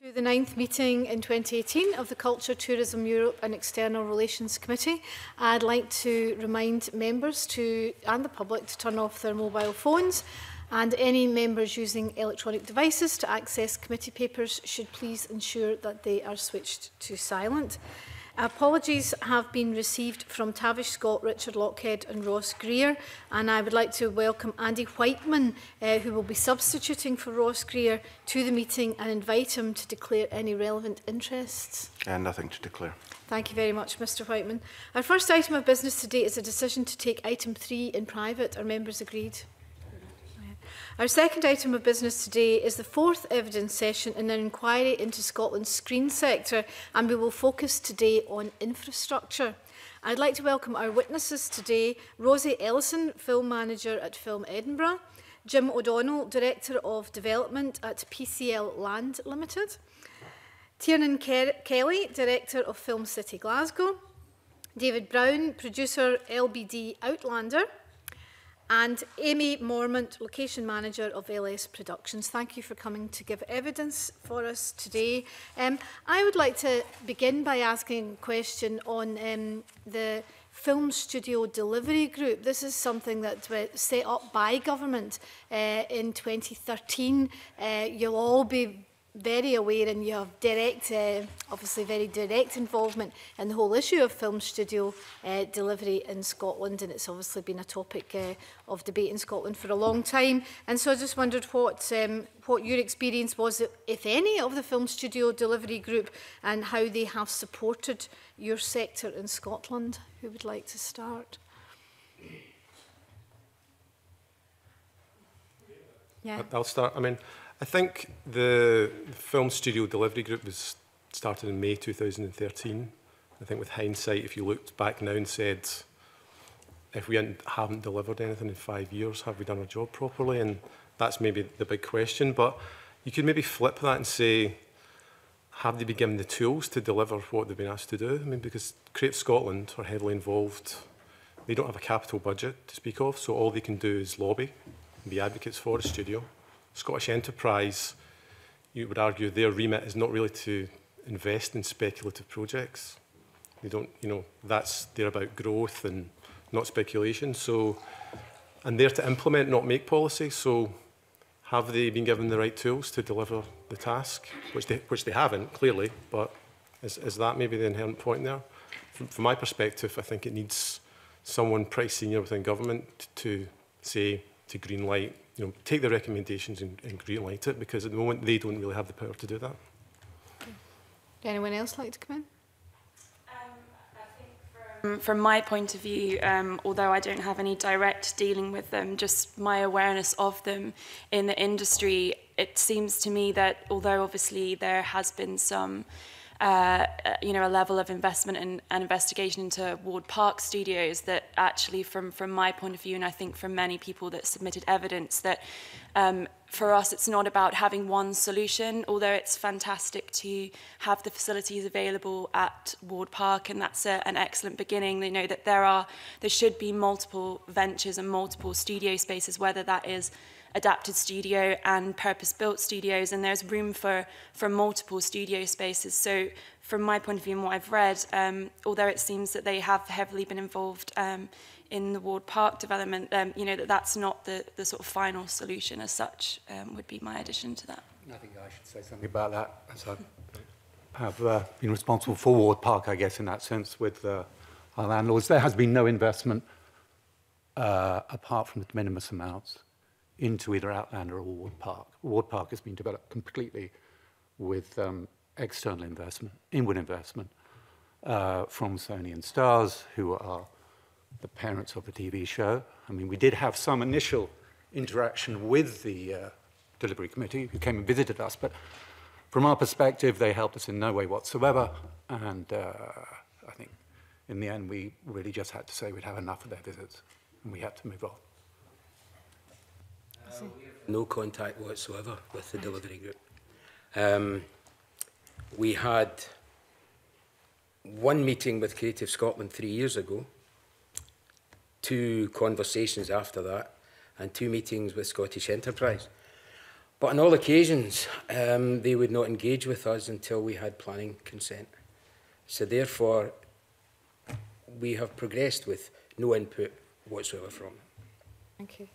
to the ninth meeting in 2018 of the Culture, Tourism Europe and External Relations Committee. I'd like to remind members to, and the public to turn off their mobile phones and any members using electronic devices to access committee papers should please ensure that they are switched to silent. Apologies have been received from Tavish Scott, Richard Lockhead and Ross Greer and I would like to welcome Andy Whiteman uh, who will be substituting for Ross Greer to the meeting and invite him to declare any relevant interests. And nothing to declare. Thank you very much, Mr Whiteman. Our first item of business today is a decision to take item three in private. Are members agreed? Our second item of business today is the fourth evidence session in an inquiry into Scotland's screen sector and we will focus today on infrastructure. I'd like to welcome our witnesses today, Rosie Ellison, Film Manager at Film Edinburgh, Jim O'Donnell, Director of Development at PCL Land Limited, Tiernan Ke Kelly, Director of Film City Glasgow, David Brown, Producer LBD Outlander, and Amy Morement, Location Manager of LS Productions. Thank you for coming to give evidence for us today. Um, I would like to begin by asking a question on um, the Film Studio Delivery Group. This is something that was set up by government uh, in 2013. Uh, you'll all be very aware and you have direct, uh, obviously very direct involvement in the whole issue of film studio uh, delivery in Scotland. And it's obviously been a topic uh, of debate in Scotland for a long time. And so I just wondered what um, what your experience was if any of the film studio delivery group and how they have supported your sector in Scotland. Who would like to start? Yeah. I'll start. I mean I think the Film Studio Delivery Group was started in May 2013. I think with hindsight, if you looked back now and said, if we haven't delivered anything in five years, have we done our job properly? And that's maybe the big question. But you could maybe flip that and say, have they been given the tools to deliver what they've been asked to do? I mean, because Creative Scotland are heavily involved. They don't have a capital budget to speak of, so all they can do is lobby and be advocates for the studio. Scottish Enterprise, you would argue their remit is not really to invest in speculative projects. They don't, you know, that's they're about growth and not speculation. So, and they're to implement, not make policy. So, have they been given the right tools to deliver the task, which they which they haven't clearly? But is is that maybe the inherent point there? From, from my perspective, I think it needs someone pretty senior within government to say to green light you know, take the recommendations and, and greenlight it because at the moment they don't really have the power to do that. Okay. Anyone else like to come in? Um, from my point of view, um, although I don't have any direct dealing with them, just my awareness of them in the industry, it seems to me that although obviously there has been some uh, you know, a level of investment and, and investigation into Ward Park Studios that actually, from from my point of view, and I think from many people that submitted evidence, that um, for us it's not about having one solution. Although it's fantastic to have the facilities available at Ward Park, and that's a, an excellent beginning. They know that there are there should be multiple ventures and multiple studio spaces, whether that is adapted studio and purpose-built studios, and there's room for, for multiple studio spaces. So from my point of view and what I've read, um, although it seems that they have heavily been involved um, in the Ward Park development, um, you know, that that's not the, the sort of final solution as such um, would be my addition to that. I think I should say something about that as I have uh, been responsible for Ward Park, I guess, in that sense with uh, our landlords. There has been no investment uh, apart from the de minimis amounts into either Outlander or Ward Park. Ward Park has been developed completely with um, external investment, inward investment uh, from Sony and Starz, who are the parents of the TV show. I mean, we did have some initial interaction with the uh, delivery committee who came and visited us, but from our perspective, they helped us in no way whatsoever. And uh, I think in the end, we really just had to say we'd have enough of their visits and we had to move on. No contact whatsoever with the delivery group. Um, we had one meeting with Creative Scotland three years ago, two conversations after that, and two meetings with Scottish Enterprise. But on all occasions, um, they would not engage with us until we had planning consent. So therefore, we have progressed with no input whatsoever from them. Thank you.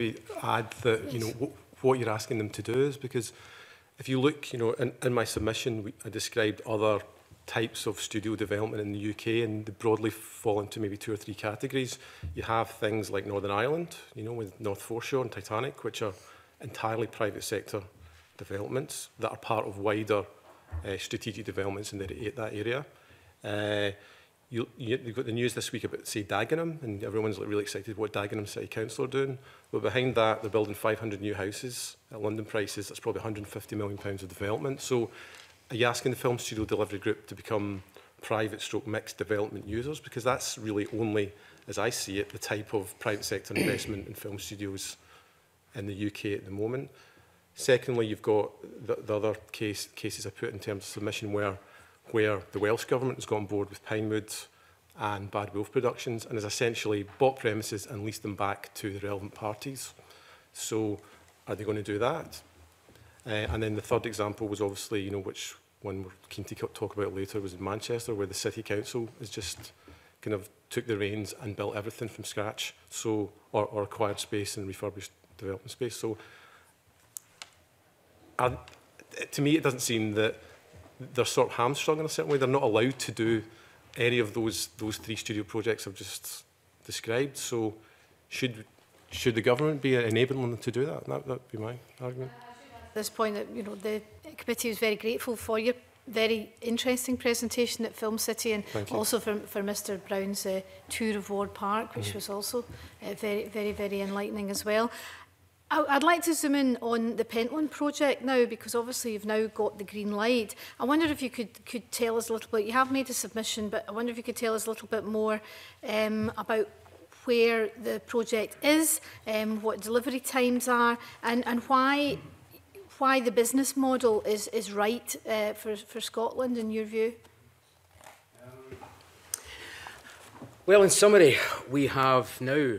maybe add that, yes. you know, what, what you're asking them to do is because if you look, you know, in, in my submission, we, I described other types of studio development in the UK and they broadly fall into maybe two or three categories. You have things like Northern Ireland, you know, with North Foreshore and Titanic, which are entirely private sector developments that are part of wider uh, strategic developments in the, that area. Uh, you, you, you've got the news this week about, say, Dagenham, and everyone's like, really excited what Dagenham City Council are doing. But behind that, they're building 500 new houses at London prices. That's probably 150 million pounds of development. So are you asking the film studio delivery group to become private stroke mixed development users? Because that's really only, as I see it, the type of private sector investment in film studios in the UK at the moment. Secondly, you've got the, the other case, cases I put in terms of submission where where the Welsh Government has gone board with Pinewood and Bad Wolf Productions and has essentially bought premises and leased them back to the relevant parties. So are they going to do that? Uh, and then the third example was obviously, you know, which one we're keen to talk about later was in Manchester, where the City Council has just kind of took the reins and built everything from scratch, so or, or acquired space and refurbished development space. So, uh, to me, it doesn't seem that they're sort of hamstrung in a certain way. They're not allowed to do any of those those three studio projects I've just described. So should should the government be enabling them to do that? That would be my argument. Uh, at this point, that you know, the committee is very grateful for your very interesting presentation at Film City and also for, for Mr Brown's uh, tour of Ward Park, which mm. was also uh, very, very, very enlightening as well. I'd like to zoom in on the Pentland project now because obviously you've now got the green light. I wonder if you could, could tell us a little bit, you have made a submission, but I wonder if you could tell us a little bit more um, about where the project is, um, what delivery times are and, and why why the business model is, is right uh, for, for Scotland in your view? Well, in summary, we have now,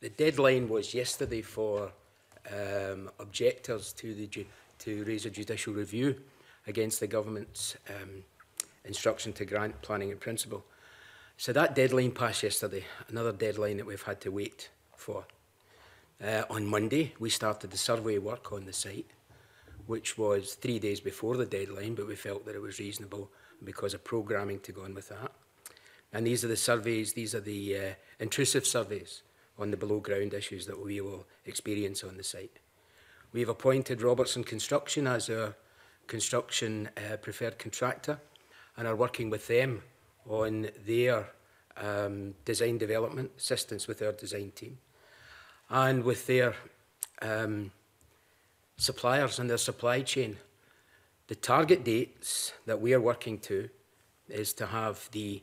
the deadline was yesterday for um, objectors to, the to raise a judicial review against the government's um, instruction to grant planning in principle. So that deadline passed yesterday, another deadline that we've had to wait for. Uh, on Monday, we started the survey work on the site, which was three days before the deadline, but we felt that it was reasonable because of programming to go on with that. And these are the surveys, these are the uh, intrusive surveys. On the below ground issues that we will experience on the site. We have appointed Robertson Construction as our construction uh, preferred contractor and are working with them on their um, design development, assistance with our design team, and with their um, suppliers and their supply chain. The target dates that we are working to is to have the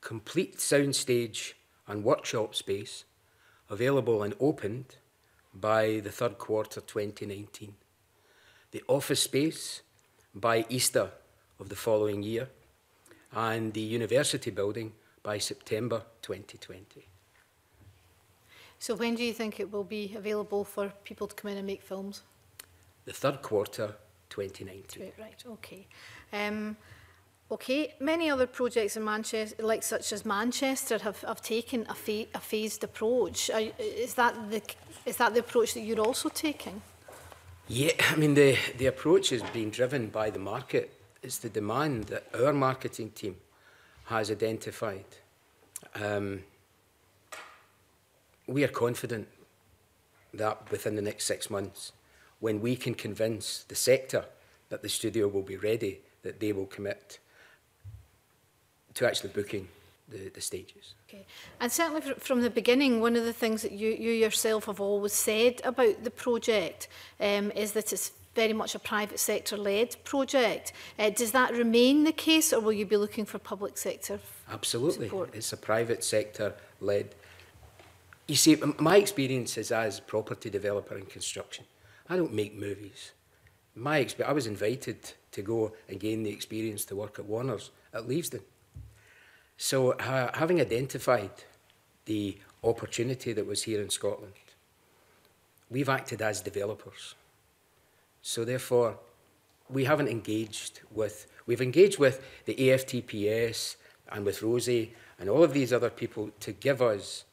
complete soundstage and workshop space available and opened by the third quarter 2019. The office space by Easter of the following year and the university building by September 2020. So when do you think it will be available for people to come in and make films? The third quarter 2019. Right, okay. Um, okay, many other projects in Manchester, like such as Manchester, have, have taken a, a phased approach. Are, is, that the, is that the approach that you're also taking? Yeah, I mean, the, the approach is being driven by the market. It's the demand that our marketing team has identified. Um, we are confident that within the next six months, when we can convince the sector that the studio will be ready, that they will commit to actually booking the, the stages. Okay. And certainly fr from the beginning, one of the things that you, you yourself have always said about the project um, is that it's very much a private sector led project. Uh, does that remain the case or will you be looking for public sector Absolutely. Support? It's a private sector led. You see, my experience is as property developer in construction. I don't make movies. My experience, I was invited to go and gain the experience to work at Warner's at Leavesden. So having identified the opportunity that was here in Scotland, we've acted as developers. So therefore, we haven't engaged with, we've engaged with the AFTPS and with Rosie and all of these other people to give us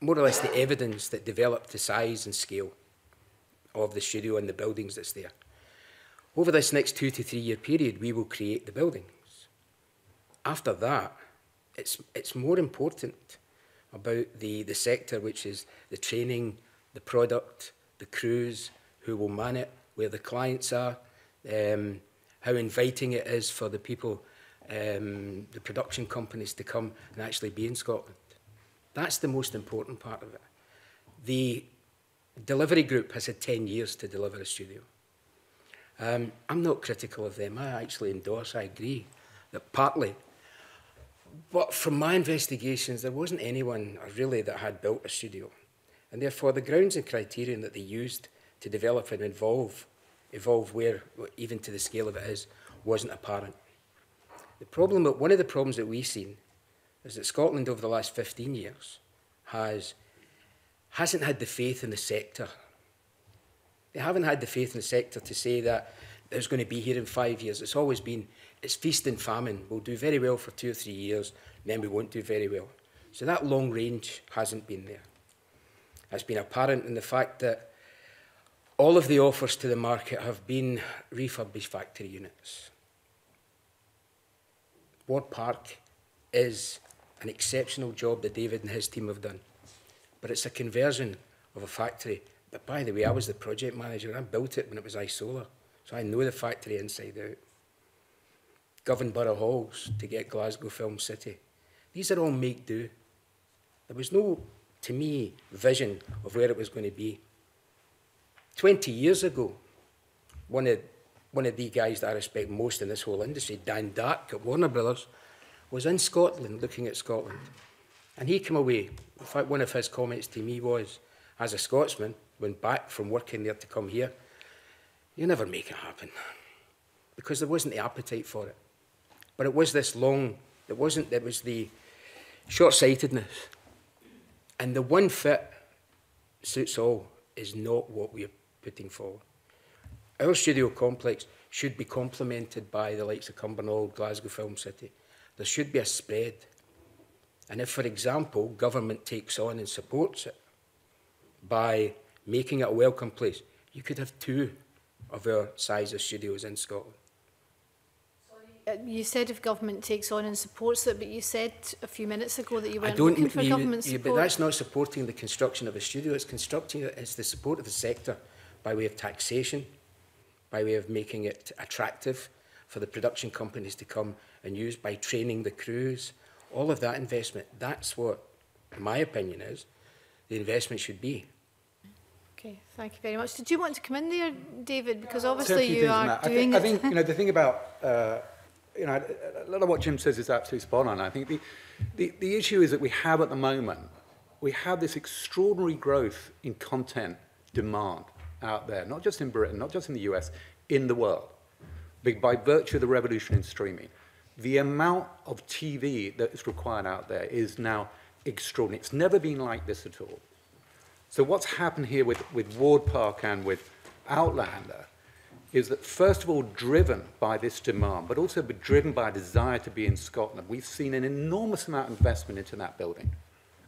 more or less the evidence that developed the size and scale of the studio and the buildings that's there. Over this next two to three year period, we will create the buildings. after that, it's, it's more important about the, the sector, which is the training, the product, the crews, who will man it, where the clients are, um, how inviting it is for the people, um, the production companies to come and actually be in Scotland. That's the most important part of it. The delivery group has had 10 years to deliver a studio. Um, I'm not critical of them. I actually endorse, I agree, that partly But from my investigations, there wasn't anyone uh, really that had built a studio. And therefore, the grounds and criterion that they used to develop and evolve, evolve where, even to the scale of it is, wasn't apparent. The problem, one of the problems that we've seen is that Scotland over the last 15 years has, hasn't had the faith in the sector. They haven't had the faith in the sector to say that there's going to be here in five years. It's always been, it's feast and famine. We'll do very well for two or three years, then we won't do very well. So that long range hasn't been there. It's been apparent in the fact that all of the offers to the market have been refurbished factory units. Ward Park is an exceptional job that David and his team have done. But it's a conversion of a factory. But by the way, I was the project manager. I built it when it was iSolar. So I know the factory inside out. Govan Borough Halls to get Glasgow Film City. These are all make do. There was no, to me, vision of where it was going to be. 20 years ago, one of, one of the guys that I respect most in this whole industry, Dan Dark at Warner Brothers, was in Scotland looking at Scotland. And he came away. In fact, one of his comments to me was, as a Scotsman, went back from working there to come here, you never make it happen. Because there wasn't the appetite for it. But it was this long, it wasn't, it was the short sightedness. And the one fit suits all is not what we're putting forward. Our studio complex should be complemented by the likes of Cumbernauld, Glasgow Film City. There should be a spread. And if, for example, government takes on and supports it by making it a welcome place, you could have two of our size of studios in Scotland. Uh, you said if government takes on and supports it, but you said a few minutes ago that you weren't looking for you, government you, support. But that's not supporting the construction of a studio. It's constructing it. It's the support of the sector by way of taxation, by way of making it attractive for the production companies to come and use, by training the crews. All of that investment. That's what, in my opinion, is the investment should be. Okay, thank you very much. Did you want to come in there, David? Because obviously you are Matt. doing I it. think, I think you know, the thing about, uh, you know, a lot of what Jim says is absolutely spot on. I think the, the, the issue is that we have at the moment, we have this extraordinary growth in content demand out there, not just in Britain, not just in the US, in the world, by virtue of the revolution in streaming. The amount of TV that is required out there is now extraordinary. It's never been like this at all. So what's happened here with, with Ward Park and with Outlander is that first of all driven by this demand, but also driven by a desire to be in Scotland. We've seen an enormous amount of investment into that building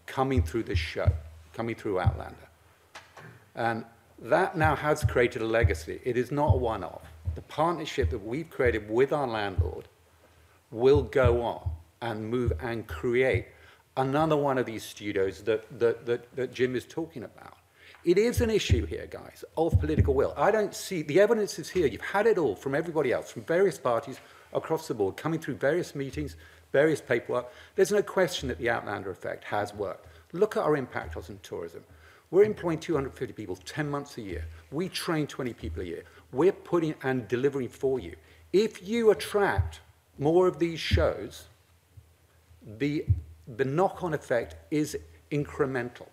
coming through this show, coming through Outlander. And that now has created a legacy. It is not a one-off. The partnership that we've created with our landlord will go on and move and create another one of these studios that, that, that, that Jim is talking about. It is an issue here, guys, of political will. I don't see, the evidence is here. You've had it all from everybody else, from various parties across the board, coming through various meetings, various paperwork. There's no question that the Outlander effect has worked. Look at our impact on tourism. We're employing 250 people 10 months a year. We train 20 people a year. We're putting and delivering for you. If you attract more of these shows, the, the knock-on effect is incremental.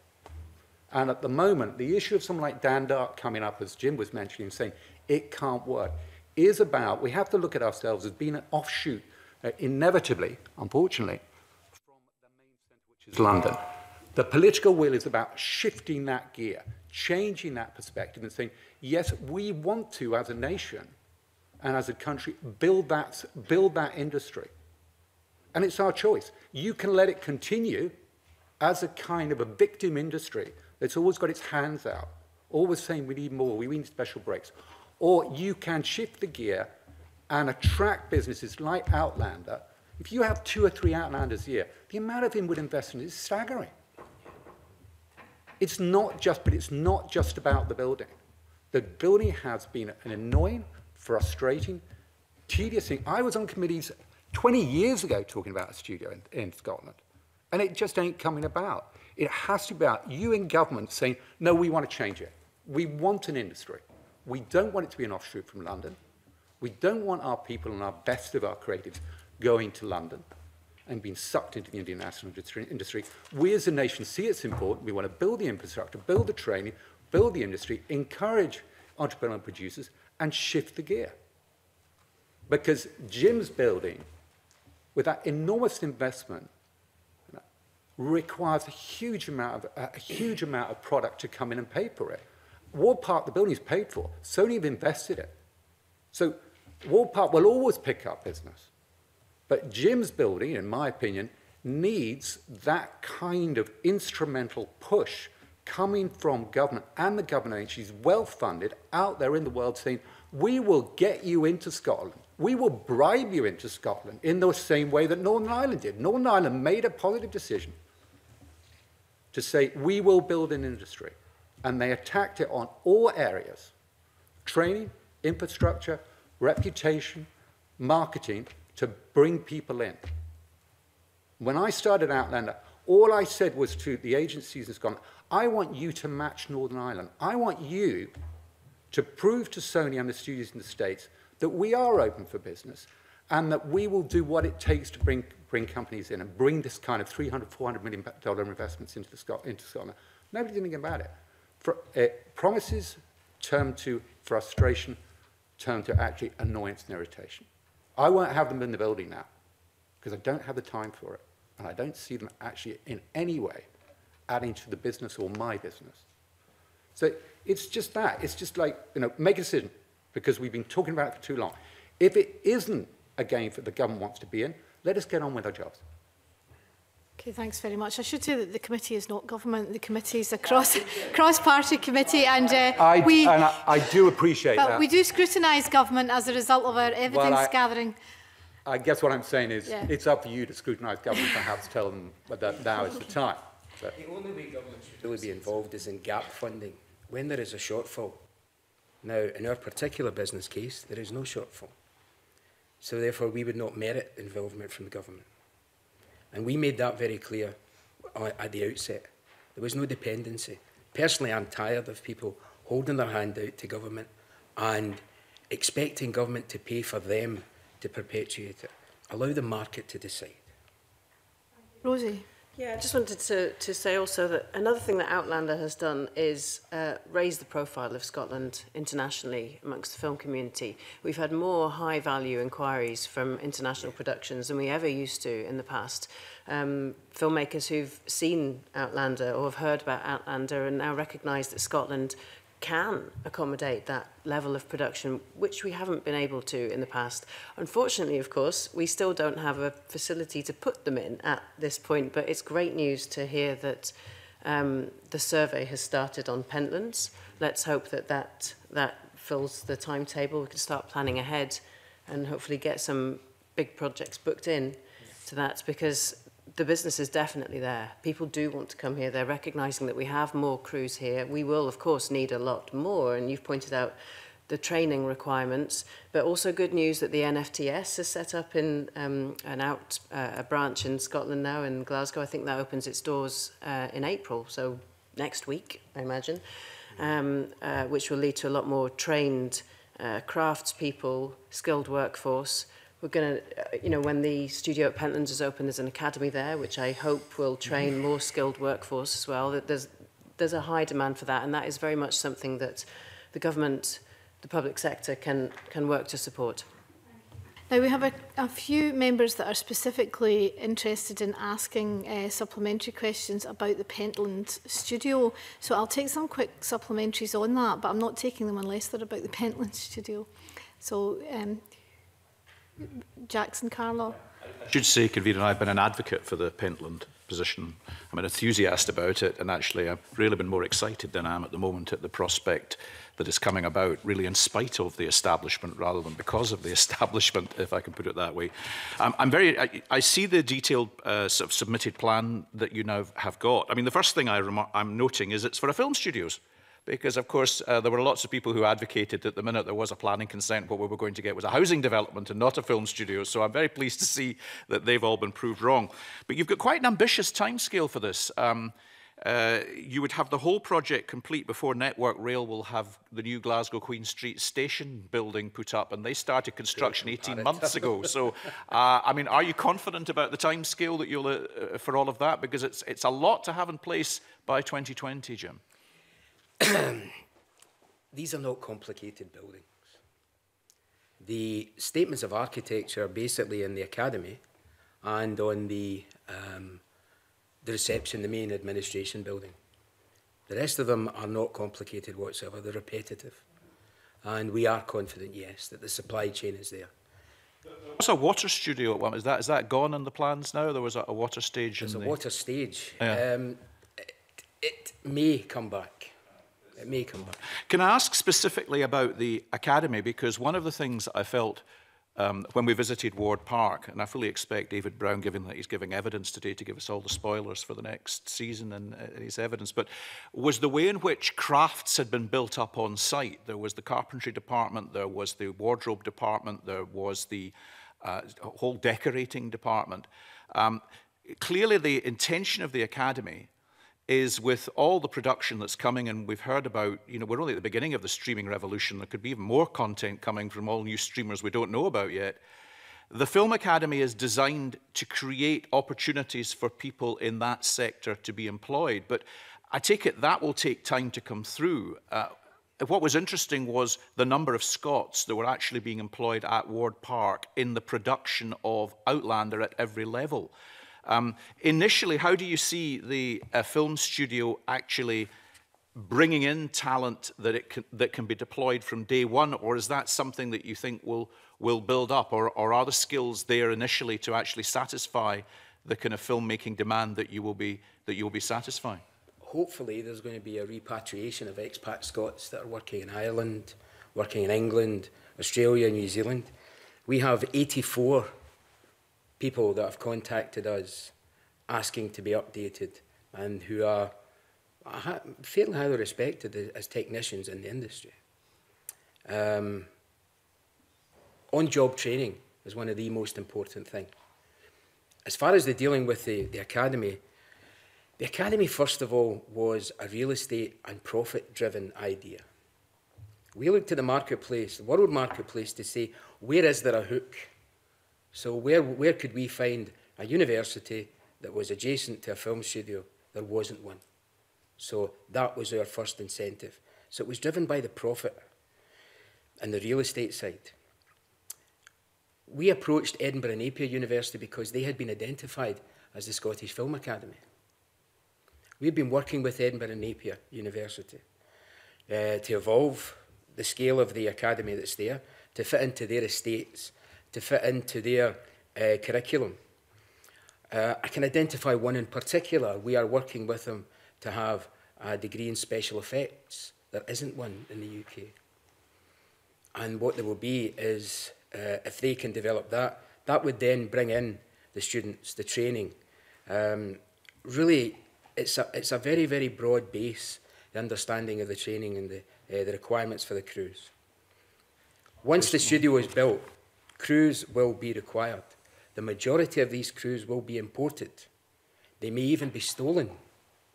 And at the moment, the issue of someone like Dan Dark coming up, as Jim was mentioning, saying it can't work, is about, we have to look at ourselves as being an offshoot, uh, inevitably, unfortunately, from the main centre, which is London. The political will is about shifting that gear, changing that perspective and saying, yes, we want to, as a nation and as a country, build that, build that industry. And it's our choice. You can let it continue as a kind of a victim industry that's always got its hands out, always saying we need more, we need special breaks. Or you can shift the gear and attract businesses like Outlander. If you have two or three Outlanders a year, the amount of inward investment is staggering. It's not just, but it's not just about the building. The building has been an annoying, frustrating, tedious thing. I was on committees 20 years ago talking about a studio in, in Scotland, and it just ain't coming about. It has to be about you in government saying, no, we want to change it. We want an industry. We don't want it to be an offshoot from London. We don't want our people and our best of our creatives going to London and being sucked into the Indian national industry. We as a nation see it's important. We want to build the infrastructure, build the training, build the industry, encourage entrepreneurial producers, and shift the gear. Because Jim's building, with that enormous investment, requires a huge amount of a huge amount of product to come in and pay for it. Ward Park, the building is paid for. Sony have invested it. So Ward Park will always pick up business. But Jim's building, in my opinion, needs that kind of instrumental push coming from government and the government agencies, well funded, out there in the world saying, we will get you into Scotland. We will bribe you into Scotland in the same way that Northern Ireland did. Northern Ireland made a positive decision to say, we will build an industry. And they attacked it on all areas training, infrastructure, reputation, marketing to bring people in. When I started Outlander, all I said was to the agencies in Scotland, I want you to match Northern Ireland. I want you to prove to Sony and the studios in the States that we are open for business and that we will do what it takes to bring, bring companies in and bring this kind of 300, 400 million dollar investments into, the into Scotland. Nobody did anything about it. For, uh, promises turn to frustration, turn to actually annoyance and irritation. I won't have them in the building now because I don't have the time for it. And I don't see them actually in any way adding to the business or my business. So it's just that. It's just like, you know, make a decision because we've been talking about it for too long. If it isn't a game that the government wants to be in, let us get on with our jobs. Okay, thanks very much. I should say that the committee is not government. The committee is a cross, cross-party committee, and uh, I, we. And I, I do appreciate but that. we do scrutinise government as a result of our evidence Well, I- gathering. I guess what I'm saying is Yeah. it's up to you to scrutinise government, perhaps tell them that now is the time. But The only way government should really be involved is in gap funding, when there is a shortfall. Now, in our particular business case, there is no shortfall. So therefore, we would not merit involvement from the government. And we made that very clear at the outset. There was no dependency. Personally, I'm tired of people holding their hand out to government and expecting government to pay for them to perpetuate it. Allow the market to decide. Rosie. Yeah, I just wanted to, to say also that another thing that Outlander has done is uh, raise the profile of Scotland internationally amongst the film community. We've had more high value inquiries from international productions than we ever used to in the past. Um, filmmakers who've seen Outlander or have heard about Outlander and now recognise that Scotland can accommodate that level of production, which we haven't been able to in the past. Unfortunately, of course, we still don't have a facility to put them in at this point, but it's great news to hear that um, the survey has started on Pentlands. Let's hope that that, that fills the timetable. We can start planning ahead and hopefully get some big projects booked in to that because the business is definitely there. People do want to come here. They're recognising that we have more crews here. We will, of course, need a lot more. And you've pointed out the training requirements, but also good news that the NFTS is set up in um, an out uh, a branch in Scotland now in Glasgow. I think that opens its doors uh, in April, so next week, I imagine, um, uh, which will lead to a lot more trained uh, crafts people, skilled workforce, we're going to, uh, you know, when the studio at Pentlands is open, there's an academy there, which I hope will train more skilled workforce as well. There's, there's a high demand for that, and that is very much something that the government, the public sector can, can work to support. Now, we have a, a few members that are specifically interested in asking uh, supplementary questions about the Pentland studio. So I'll take some quick supplementaries on that, but I'm not taking them unless they're about the Pentland studio. So um, Jackson Carlo. I should say, Convener, I've been an advocate for the Pentland position. I'm an enthusiast about it, and actually I've really been more excited than I am at the moment at the prospect that is coming about, really in spite of the establishment rather than because of the establishment, if I can put it that way. Um, I'm very, I, I see the detailed uh, sort of submitted plan that you now have got. I mean, the first thing I I'm noting is it's for a film studios. Because, of course, uh, there were lots of people who advocated that the minute there was a planning consent, what we were going to get was a housing development and not a film studio. So I'm very pleased to see that they've all been proved wrong. But you've got quite an ambitious timescale for this. Um, uh, you would have the whole project complete before Network Rail will have the new Glasgow Queen Street station building put up, and they started construction 18 months ago. So, uh, I mean, are you confident about the timescale that you'll uh, for all of that? Because it's it's a lot to have in place by 2020, Jim. These are not complicated buildings. The statements of architecture are basically in the academy and on the, um, the reception, the main administration building. The rest of them are not complicated whatsoever, they're repetitive. And we are confident, yes, that the supply chain is there. What's a water studio at one? Is that is that gone in the plans now? There was a, a water stage. There's in a the... water stage. Yeah. Um, it, it may come back. It may come back. Can I ask specifically about the academy? Because one of the things I felt um, when we visited Ward Park, and I fully expect David Brown, given that he's giving evidence today, to give us all the spoilers for the next season and uh, his evidence, but was the way in which crafts had been built up on site. There was the carpentry department, there was the wardrobe department, there was the uh, whole decorating department. Um, clearly, the intention of the academy is with all the production that's coming, and we've heard about, you know, we're only at the beginning of the streaming revolution. There could be even more content coming from all new streamers we don't know about yet. The Film Academy is designed to create opportunities for people in that sector to be employed. But I take it that will take time to come through. Uh, what was interesting was the number of Scots that were actually being employed at Ward Park in the production of Outlander at every level. Um, initially, how do you see the uh, film studio actually bringing in talent that, it can, that can be deployed from day one, or is that something that you think will, will build up, or, or are the skills there initially to actually satisfy the kind of filmmaking demand that you will be, that you will be satisfying? Hopefully, there's going to be a repatriation of expat Scots that are working in Ireland, working in England, Australia, New Zealand. We have 84 people that have contacted us asking to be updated and who are fairly highly respected as technicians in the industry. Um, on-job training is one of the most important things. As far as the dealing with the, the academy, the academy, first of all, was a real estate and profit-driven idea. We looked at the marketplace, the world marketplace, to say, where is there a hook so where, where could we find a university that was adjacent to a film studio? There wasn't one. So that was our first incentive. So it was driven by the profit and the real estate side. We approached Edinburgh Napier University because they had been identified as the Scottish Film Academy. We've been working with Edinburgh Napier University uh, to evolve the scale of the academy that's there, to fit into their estates, to fit into their uh, curriculum. Uh, I can identify one in particular. We are working with them to have a degree in special effects. There isn't one in the UK. And what there will be is, uh, if they can develop that, that would then bring in the students, the training. Um, really, it's a, it's a very, very broad base, the understanding of the training and the, uh, the requirements for the crews. Once the studio is built, crews will be required. The majority of these crews will be imported. They may even be stolen,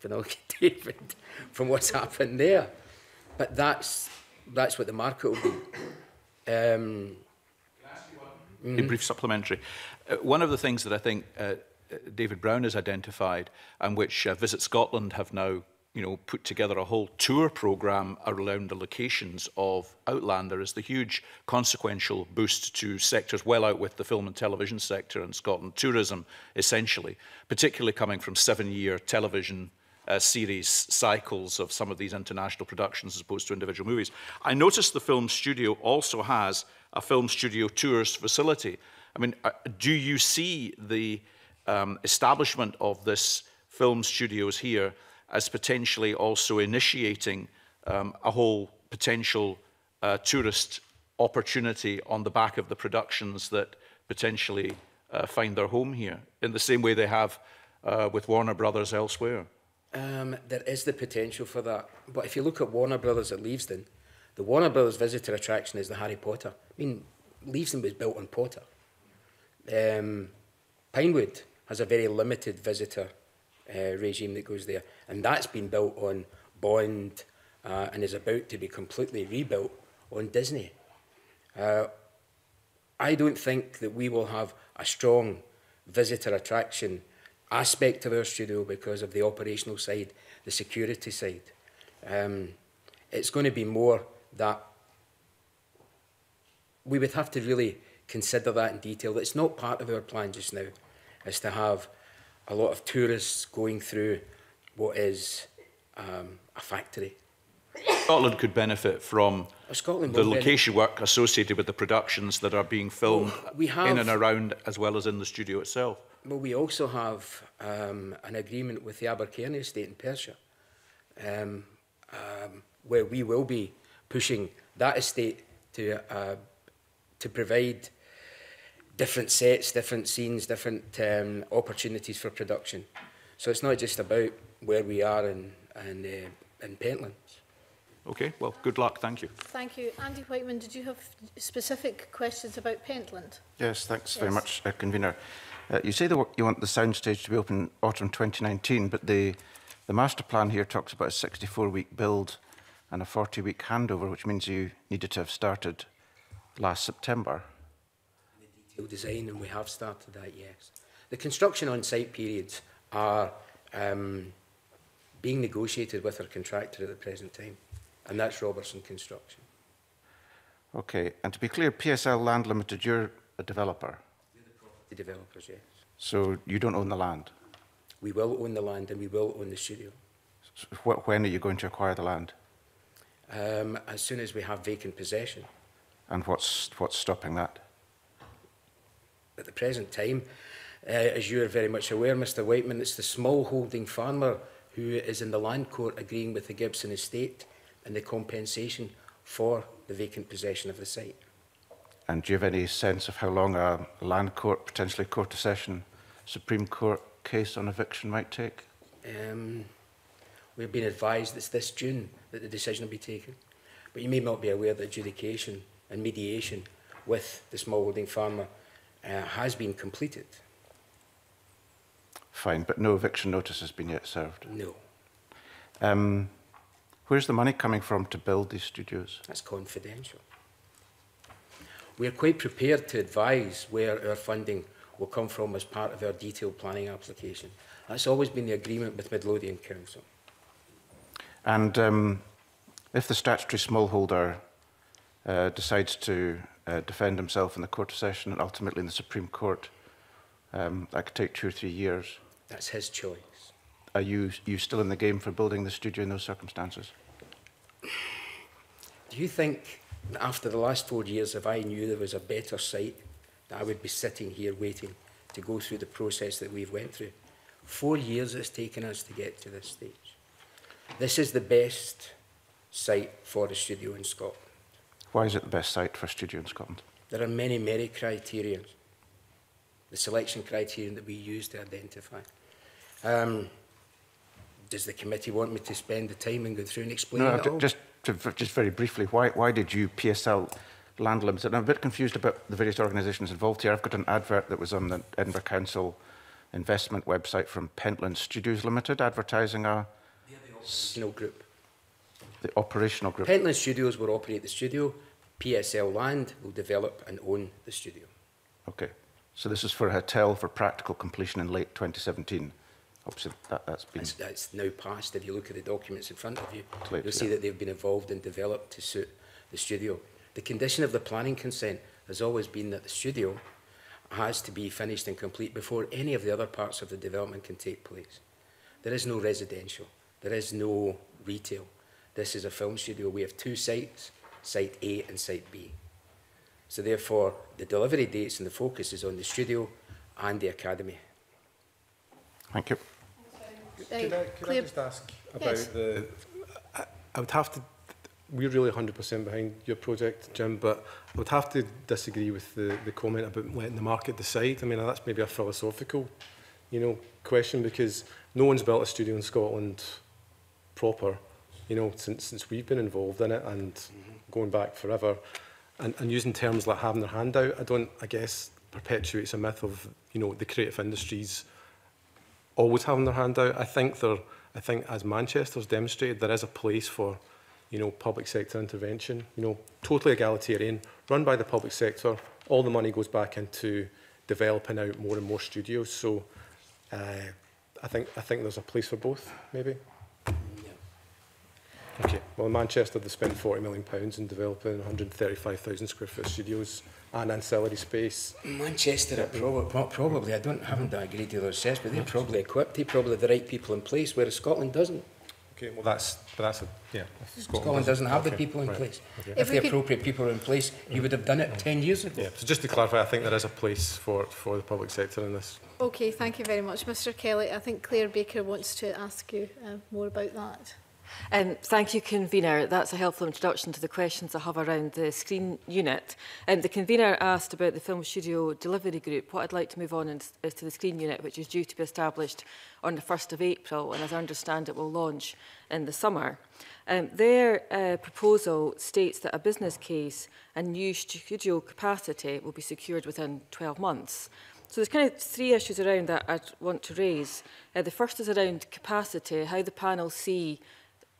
David, from what's happened there. But that's, that's what the market will be. Um, mm. A brief supplementary. Uh, one of the things that I think uh, David Brown has identified and which uh, Visit Scotland have now you know, put together a whole tour program around the locations of Outlander is the huge consequential boost to sectors well out with the film and television sector in Scotland, tourism essentially, particularly coming from seven-year television uh, series cycles of some of these international productions as opposed to individual movies. I noticed the film studio also has a film studio tours facility. I mean, uh, do you see the um, establishment of this film studios here as potentially also initiating um, a whole potential uh, tourist opportunity on the back of the productions that potentially uh, find their home here, in the same way they have uh, with Warner Brothers elsewhere? Um, there is the potential for that. But if you look at Warner Brothers at Leavesden, the Warner Brothers visitor attraction is the Harry Potter. I mean, Leavesden was built on Potter. Um, Pinewood has a very limited visitor uh, regime that goes there. And that's been built on Bond uh, and is about to be completely rebuilt on Disney. Uh, I don't think that we will have a strong visitor attraction aspect of our studio because of the operational side, the security side. Um, it's going to be more that we would have to really consider that in detail. It's not part of our plan just now, is to have a lot of tourists going through what is um, a factory. Scotland could benefit from Oh, Scotland the location work associated with the productions that are being filmed Well, we in and around as well as in the studio itself. Well, we also have um, an agreement with the Abercairny estate in Perthshire, um, um, where we will be pushing that estate to uh, to provide different sets, different scenes, different um, opportunities for production. So it's not just about where we are in, in, uh, in Pentlands. Okay, well, good luck. Thank you. Thank you. Andy Whiteman, did you have specific questions about Pentland? Yes, thanks yes. very much, uh, Convener. Uh, you say the, you want the soundstage to be open autumn 2019, but the, the master plan here talks about a 64-week build and a 40-week handover, which means you needed to have started last September. Detailed design, and we have started that, yes. The construction on-site periods are um, being negotiated with our contractor at the present time, and that's Robertson Construction. Okay, and to be clear, PSL Land Limited, you're a developer, The developers, yes. so you don't own the land. We will own the land and we will own the studio. So wh- when are you going to acquire the land? Um, as soon as we have vacant possession. And what's, what's stopping that? at the present time, uh, as you are very much aware, Mr Whiteman, it's the small holding farmer who is in the Land Court agreeing with the Gibson estate and the compensation for the vacant possession of the site. And do you have any sense of how long a Land Court, potentially Court of Session, Supreme Court case on eviction might take? Um, we've been advised it's this June that the decision will be taken. But you may not be aware that adjudication and mediation with the smallholding farmer uh, has been completed. Fine, but no eviction notice has been yet served. No, Um, where's the money coming from to build these studios? that's confidential. We are quite prepared to advise where our funding will come from as part of our detailed planning application. That's always been the agreement with Midlothian Council. And um, if the statutory smallholder uh, decides to uh, defend himself in the Court of Session and ultimately in the Supreme Court. Um, that could take two or three years. That's his choice. Are you, you still in the game for building the studio in those circumstances? Do you think after the last four years, if I knew there was a better site, that I would be sitting here waiting to go through the process that we've went through? Four years it's taken us to get to this stage. This is the best site for the studio in Scotland. Why is it the best site for a studio in Scotland? There are many, many criteria. The selection criterion that we use to identify. Um, does the committee want me to spend the time and go through and explain No, it all? just, to, just very briefly, why, why did you PSL Land Limited? I'm a bit confused about the various organisations involved here. I've got an advert that was on the Edinburgh Council investment website from Pentland Studios Limited advertising a, Operational group. The operational group. Pentland Studios will operate the studio. PSL Land will develop and own the studio. Okay. So this is for a hotel for practical completion in late 2017 Obviously, that, that's been... That's, that's now passed. If you look at the documents in front of you, Clear, you'll see yeah. that they've been evolved and developed to suit the studio. The condition of the planning consent has always been that the studio has to be finished and complete before any of the other parts of the development can take place. There is no residential. There is no retail. This is a film studio. We have two sites, Site A and Site B. So therefore, the delivery dates and the focus is on the studio and the academy. Thank you. Could I, could I just ask about Yes. the... I, I would have to... We're really 100% behind your project, Jim, but I would have to disagree with the, the comment about letting the market decide. I mean, that's maybe a philosophical, you know, question because no one's built a studio in Scotland proper, you know, since, since we've been involved in it and going back forever. And, and using terms like having their hand out, I don't, I guess, perpetuates a myth of, you know, the creative industries always having their hand out. I think there, I think as Manchester's demonstrated, there is a place for, you know, public sector intervention. You know, totally egalitarian, run by the public sector. All the money goes back into developing out more and more studios. So, uh, I think I think there's a place for both, maybe. Okay. Well, in Manchester, they spent 40 million pounds in developing 135,000 square foot studios and ancillary space. Manchester are probably, probably, I don't, haven't done a great deal of research, but they're probably equipped, they probably have the right people in place, whereas Scotland doesn't. Okay. Well, that's but that's a yeah. Scotland doesn't have the people in right, place. okay. If If we the could- appropriate people are in place, you would have done it 10 years ago. Yeah, so just to clarify, I think there is a place for, for the public sector in this. Okay, thank you very much. Mr Kelly, I think Claire Baker wants to ask you uh, more about that. Um, thank you, Convener. That's a helpful introduction to the questions I have around the screen unit. Um, the Convener asked about the Film Studio Delivery Group. What I'd like to move on is, is to the screen unit, which is due to be established on the 1st of April, and as I understand it, will launch in the summer. Um, their uh, proposal states that a business case and new studio capacity will be secured within 12 months. So there's kind of three issues around that I'd want to raise. Uh, the first is around capacity, how the panel see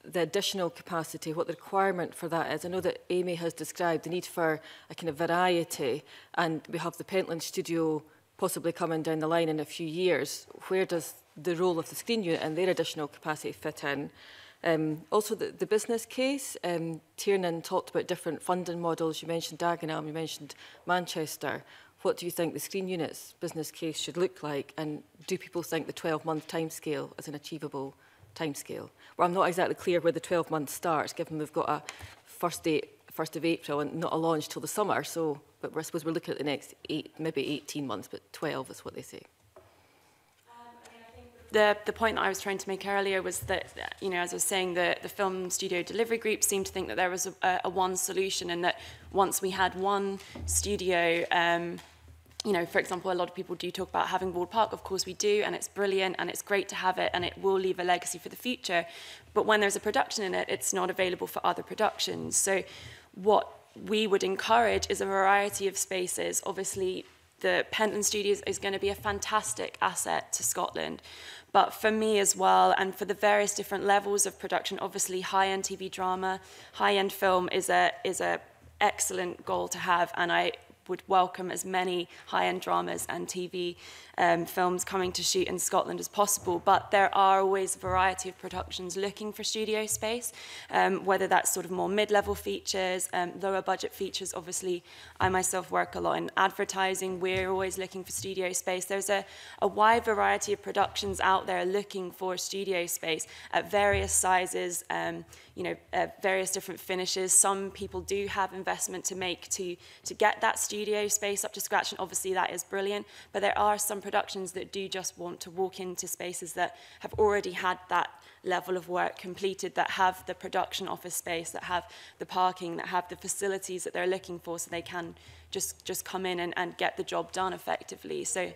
the additional capacity, what the requirement for that is. I know that Amy has described the need for a kind of variety, and we have the Pentland studio possibly coming down the line in a few years. Where does the role of the screen unit and their additional capacity fit in? Um, also, the, the business case, um, Tiernan talked about different funding models. You mentioned Dagenham, you mentioned Manchester. What do you think the screen unit's business case should look like? And do people think the 12-month timescale is an achievable timescale? Well, I'm not exactly clear where the 12 months starts, given we've got a first date, 1st of April, and not a launch till the summer. So, but I suppose we're looking at the next eight, maybe 18 months, but 12 is what they say. the, the point that I was trying to make earlier was that, you know, as I was saying, the, the film studio delivery group seemed to think that there was a, a, a one solution and that once we had one studio, um, you know, for example, a lot of people do talk about having Ward Park. Of course, we do, and it's brilliant, and it's great to have it, and it will leave a legacy for the future. But when there's a production in it, it's not available for other productions. So, what we would encourage is a variety of spaces. Obviously, the Pentland Studios is going to be a fantastic asset to Scotland. But for me as well, and for the various different levels of production, obviously, high end TV drama, high end film is a, is a excellent goal to have and I would welcome as many high-end dramas and TV um, films coming to shoot in Scotland as possible. But there are always a variety of productions looking for studio space, um, whether that's sort of more mid-level features, um, lower budget features. Obviously, I myself work a lot in advertising. We're always looking for studio space. There's a, a wide variety of productions out there looking for studio space at various sizes, um, you know, uh, various different finishes. Some people do have investment to make to, to get that studio space up to scratch, and obviously that is brilliant. But there are some productions that do just want to walk into spaces that have already had that level of work completed, that have the production office space, that have the parking, that have the facilities that they're looking for so they can just, just come in and, and get the job done effectively. So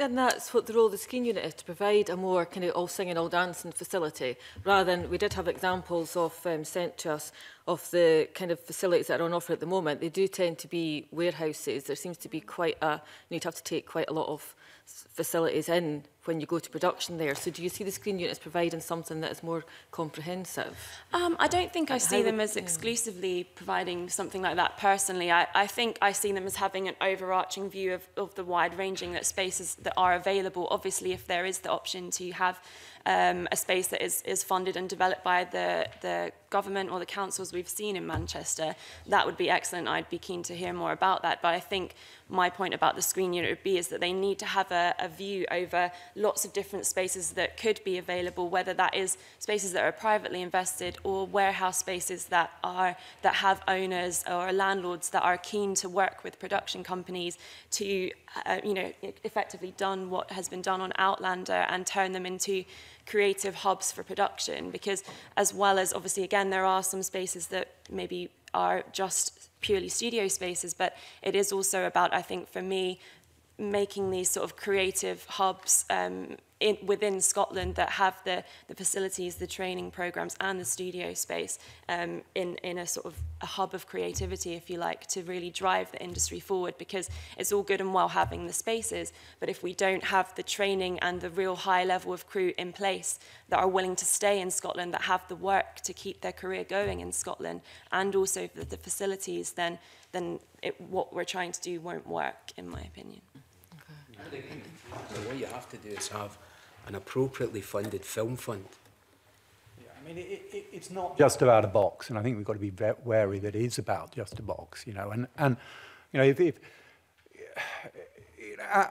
And that's what the role of the skiing unit is, to provide a more kind of all singing, all dancing facility, rather than, we did have examples of um, sent to us of the kind of facilities that are on offer at the moment. They do tend to be warehouses. There seems to be quite a, you'd have to take quite a lot of facilities in when you go to production there. So do you see the screen units providing something that is more comprehensive? Um, I don't think I see them would, as exclusively providing something like that personally. I, I think I see them as having an overarching view of, of the wide ranging that spaces that are available. Obviously, if there is the option to have um, a space that is, is funded and developed by the, the government or the councils we've seen in Manchester, that would be excellent. I'd be keen to hear more about that. But I think my point about the screen unit would be is that they need to have a, a view over lots of different spaces that could be available, whether that is spaces that are privately invested or warehouse spaces that are that have owners or landlords that are keen to work with production companies to, uh, you know, effectively done what has been done on Outlander and turn them into creative hubs for production. Because as well as obviously, again, there are some spaces that maybe are just purely studio spaces, but it is also about, I think, for me, making these sort of creative hubs um, in, within Scotland that have the, the facilities, the training programs and the studio space um, in, in a sort of a hub of creativity, if you like, to really drive the industry forward because it's all good and well having the spaces, but if we don't have the training and the real high level of crew in place that are willing to stay in Scotland, that have the work to keep their career going in Scotland and also the, the facilities, then, then it, what we're trying to do won't work, in my opinion. So what you have to do is have an appropriately funded film fund. Yeah, I mean, it, it, it's not just about a box, and I think we've got to be wary that it is about just a box, you know. And, and you know, if, if you know, uh,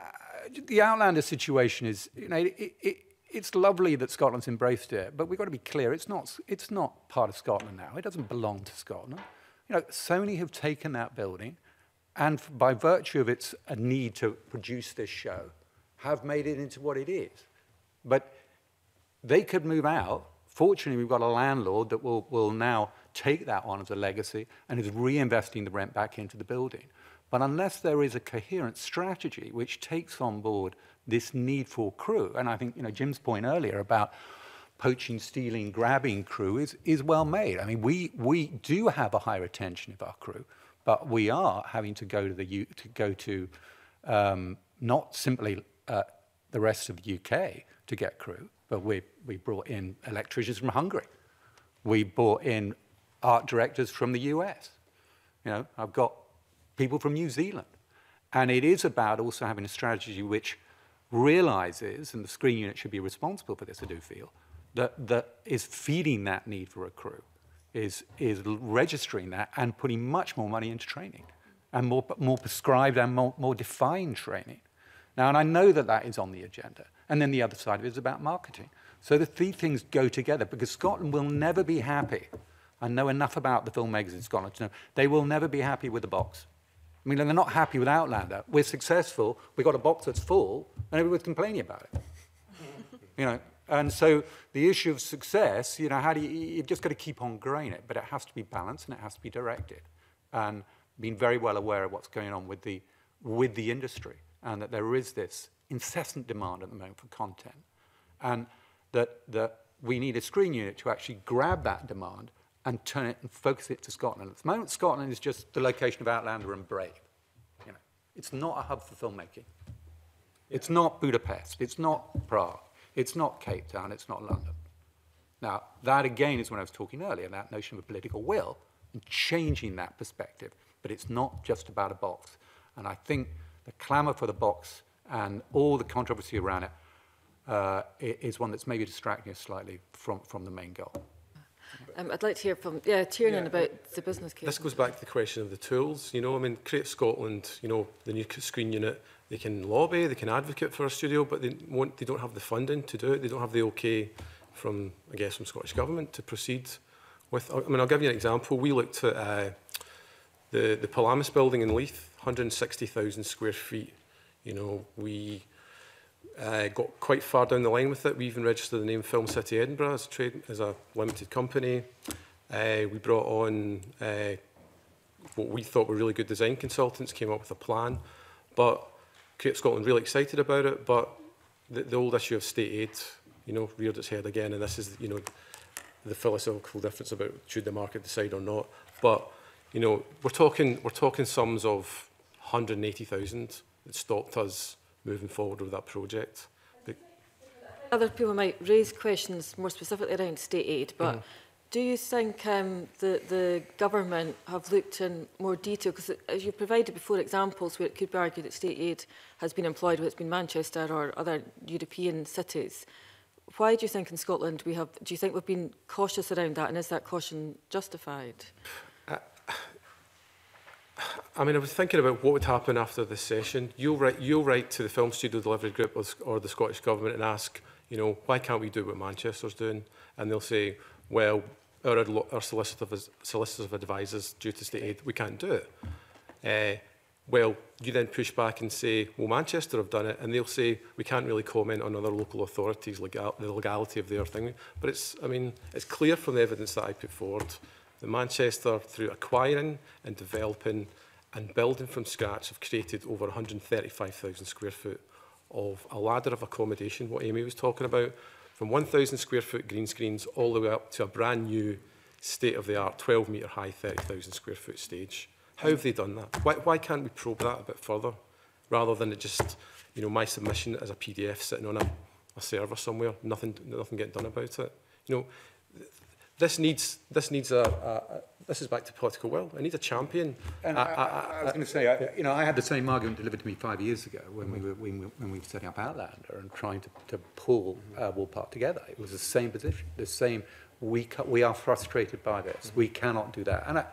the Outlander situation is, you know, it, it, it's lovely that Scotland's embraced it, but we've got to be clear, it's not, it's not part of Scotland now. It doesn't belong to Scotland. You know, Sony have taken that building, and by virtue of its need to produce this show, have made it into what it is. But they could move out. Fortunately, we've got a landlord that will, will now take that on as a legacy and is reinvesting the rent back into the building. But unless there is a coherent strategy which takes on board this need for crew, and I think you know Jim's point earlier about poaching, stealing, grabbing crew is, is well made. I mean, we, we do have a high retention of our crew, but we are having to go to the U, to go to um, not simply uh, the rest of the UK to get crew, but we, we brought in electricians from Hungary. We brought in art directors from the US. You know, I've got people from New Zealand. And it is about also having a strategy which realizes, and the screen unit should be responsible for this, I do feel, that, that is feeding that need for a crew, is, is registering that and putting much more money into training and more, more prescribed and more, more defined training. Now, and I know that that is on the agenda. And then the other side of it is about marketing. So the three things go together because Scotland will never be happy. I know enough about the filmmakers in Scotland to know they will never be happy with the box. I mean, they're not happy with Outlander. We're successful. We've got a box that's full, and everyone's complaining about it. you know, and so the issue of success, you know, how do you, you've just got to keep on growing it, but it has to be balanced and it has to be directed. And being very well aware of what's going on with the, with the industry and that there is this incessant demand at the moment for content. And that, that we need a screen unit to actually grab that demand and turn it and focus it to Scotland. At the moment, Scotland is just the location of Outlander and Brave. You know, it's not a hub for filmmaking. It's not Budapest. It's not Prague. It's not Cape Town. It's not London. Now, that again is when I was talking earlier, that notion of a political will and changing that perspective. But it's not just about a box. And I think the clamour for the box and all the controversy around it uh, is one that's maybe distracting us slightly from, from the main goal. Um, I'd like to hear from yeah, Tiernan Yeah. about the business case. This goes back to the question of the tools. You know, I mean, Creative Scotland, you know, the new screen unit, They can lobby, they can advocate for a studio, but they, won't, they don't have the funding to do it. They don't have the okay from, I guess, from Scottish Government to proceed with. I mean, I'll give you an example. We looked at uh, the, the Palamas building in Leith, 160,000 square feet. You know, we uh, got quite far down the line with it. We even registered the name Film City Edinburgh as a, trade, as a limited company. Uh, we brought on uh, what we thought were really good design consultants, came up with a plan. But Creative Scotland really excited about it, but the, the old issue of state aid, you know, reared its head again, and this is, you know, the philosophical difference about should the market decide or not. But you know, we're talking we're talking sums of 180,000 that stopped us moving forward with that project. But Other people might raise questions more specifically around state aid, but. Mm. Do you think um, the, the government have looked in more detail? Because uh, as you provided before examples where it could be argued that state aid has been employed, whether it's been Manchester or other European cities, why do you think in Scotland we have, do you think we've been cautious around that and is that caution justified? Uh, I mean, I was thinking about what would happen after this session. You'll write, you'll write to the Film Studio Delivery Group or, or the Scottish Government and ask, you know, why can't we do what Manchester's doing? And they'll say, well, or our, our solicitor, solicitor advisors due to state aid, we can't do it. Uh, well, you then push back and say, well, Manchester have done it, and they'll say, we can't really comment on other local authorities, legal, the legality of their thing. But it's, I mean, it's clear from the evidence that I put forward that Manchester, through acquiring and developing and building from scratch, have created over 135,000 square foot of a ladder of accommodation, what Amy was talking about, from 1,000 square foot green screens all the way up to a brand new state-of-the-art 12 metre high 30,000 square foot stage. How have they done that? Why, why can't we probe that a bit further rather than it just, you know, my submission as a PDF sitting on a, a server somewhere, nothing, nothing getting done about it? You know, this needs, this needs a, a, This is back to political will. I need a champion. And I, I, I, I was going to say, I, you know, I had the same argument delivered to me five years ago when we were when we, when we were setting up Outlander and trying to, to pull uh, Woolpark together. It was the same position, the same. We we are frustrated by this. We cannot do that. And I,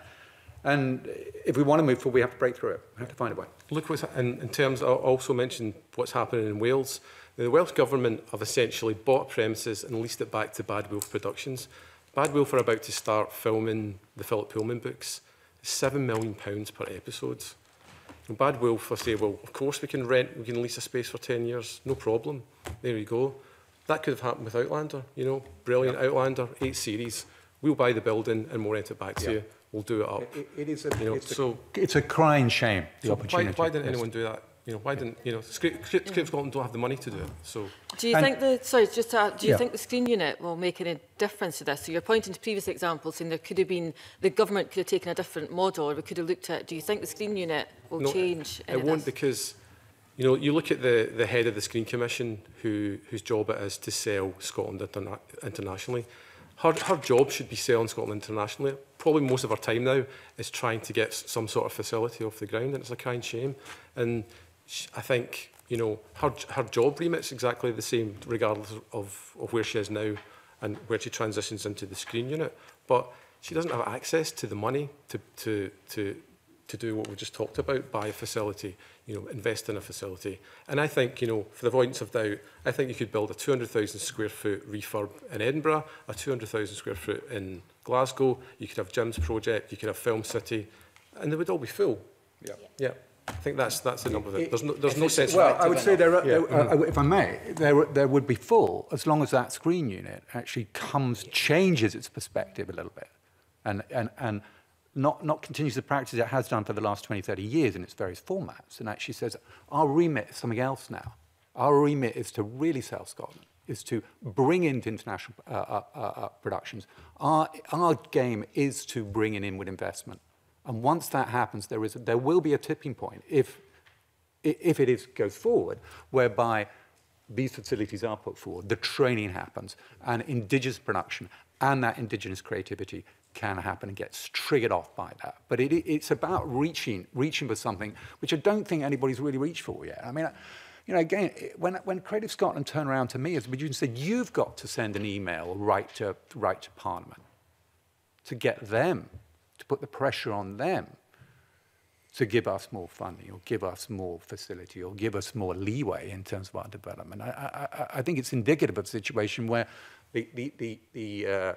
and if we want to move forward, we have to break through it. We have to find a way. Look, what's, in, in terms, I also mentioned what's happening in Wales. The Welsh Government have essentially bought premises and leased it back to Bad Wolf Productions. Bad Wolf are about to start filming the Philip Pullman books. £7 million pounds per episode. And Bad Wolf, will say, well, of course we can rent, we can lease a space for 10 years, no problem. There you go. That could have happened with Outlander, you know, brilliant yep. Outlander, eight series. We'll buy the building and we'll rent it back yep. to you. We'll do it up. it, it is a, you know, it's, so, a, it's a crying shame, the so opportunity. Why, why didn't yes. anyone do that You know, why didn't you know Scrape, Scrape, Scrape Scotland don't have the money to do it? So do you and think the sorry just to add, do you yeah. think the screen unit will make any difference to this? So you're pointing to previous examples saying there could have been the government could have taken a different model or we could have looked at. Do you think the screen unit will no, change? It, it won't because you know you look at the the head of the Screen Commission who whose job it is to sell Scotland interna internationally. Her, her job should be selling Scotland internationally. Probably most of her time now is trying to get some sort of facility off the ground, and it's a kind shame. And I think, you know, her, her job remit's exactly the same regardless of, of where she is now and where she transitions into the screen unit. But she doesn't have access to the money to, to, to, to do what we just talked about, buy a facility, you know, invest in a facility. And I think, you know, for the avoidance of doubt, I think you could build a 200,000 square foot refurb in Edinburgh, a 200,000 square foot in Glasgow, you could have Jim's project, you could have Film City, and they would all be full. Yeah. Yeah. I think that's that's the number. There's no there's no sense. Well, I would say there, are, yeah. there uh, if I may, there there would be full as long as that screen unit actually comes changes its perspective a little bit, and and and not, not continues the practice it has done for the last 20, 30 years in its various formats, and actually says, our remit is something else now. Our remit is to really sell Scotland, is to bring into international uh, uh, uh, uh, productions. Our, our game is to bring in inward investment. And once that happens, there, is, there will be a tipping point, if, if it is, goes forward, whereby these facilities are put forward, the training happens, and indigenous production and that indigenous creativity can happen and gets triggered off by that. But it, it's about reaching, reaching for something which I don't think anybody's really reached for yet. I mean, you know, again, when, when Creative Scotland turned around to me as a producer said, you've got to send an email write to, write to Parliament to get them, to put the pressure on them to give us more funding or give us more facility or give us more leeway in terms of our development. I, I, I think it's indicative of a situation where the, the, the, the uh,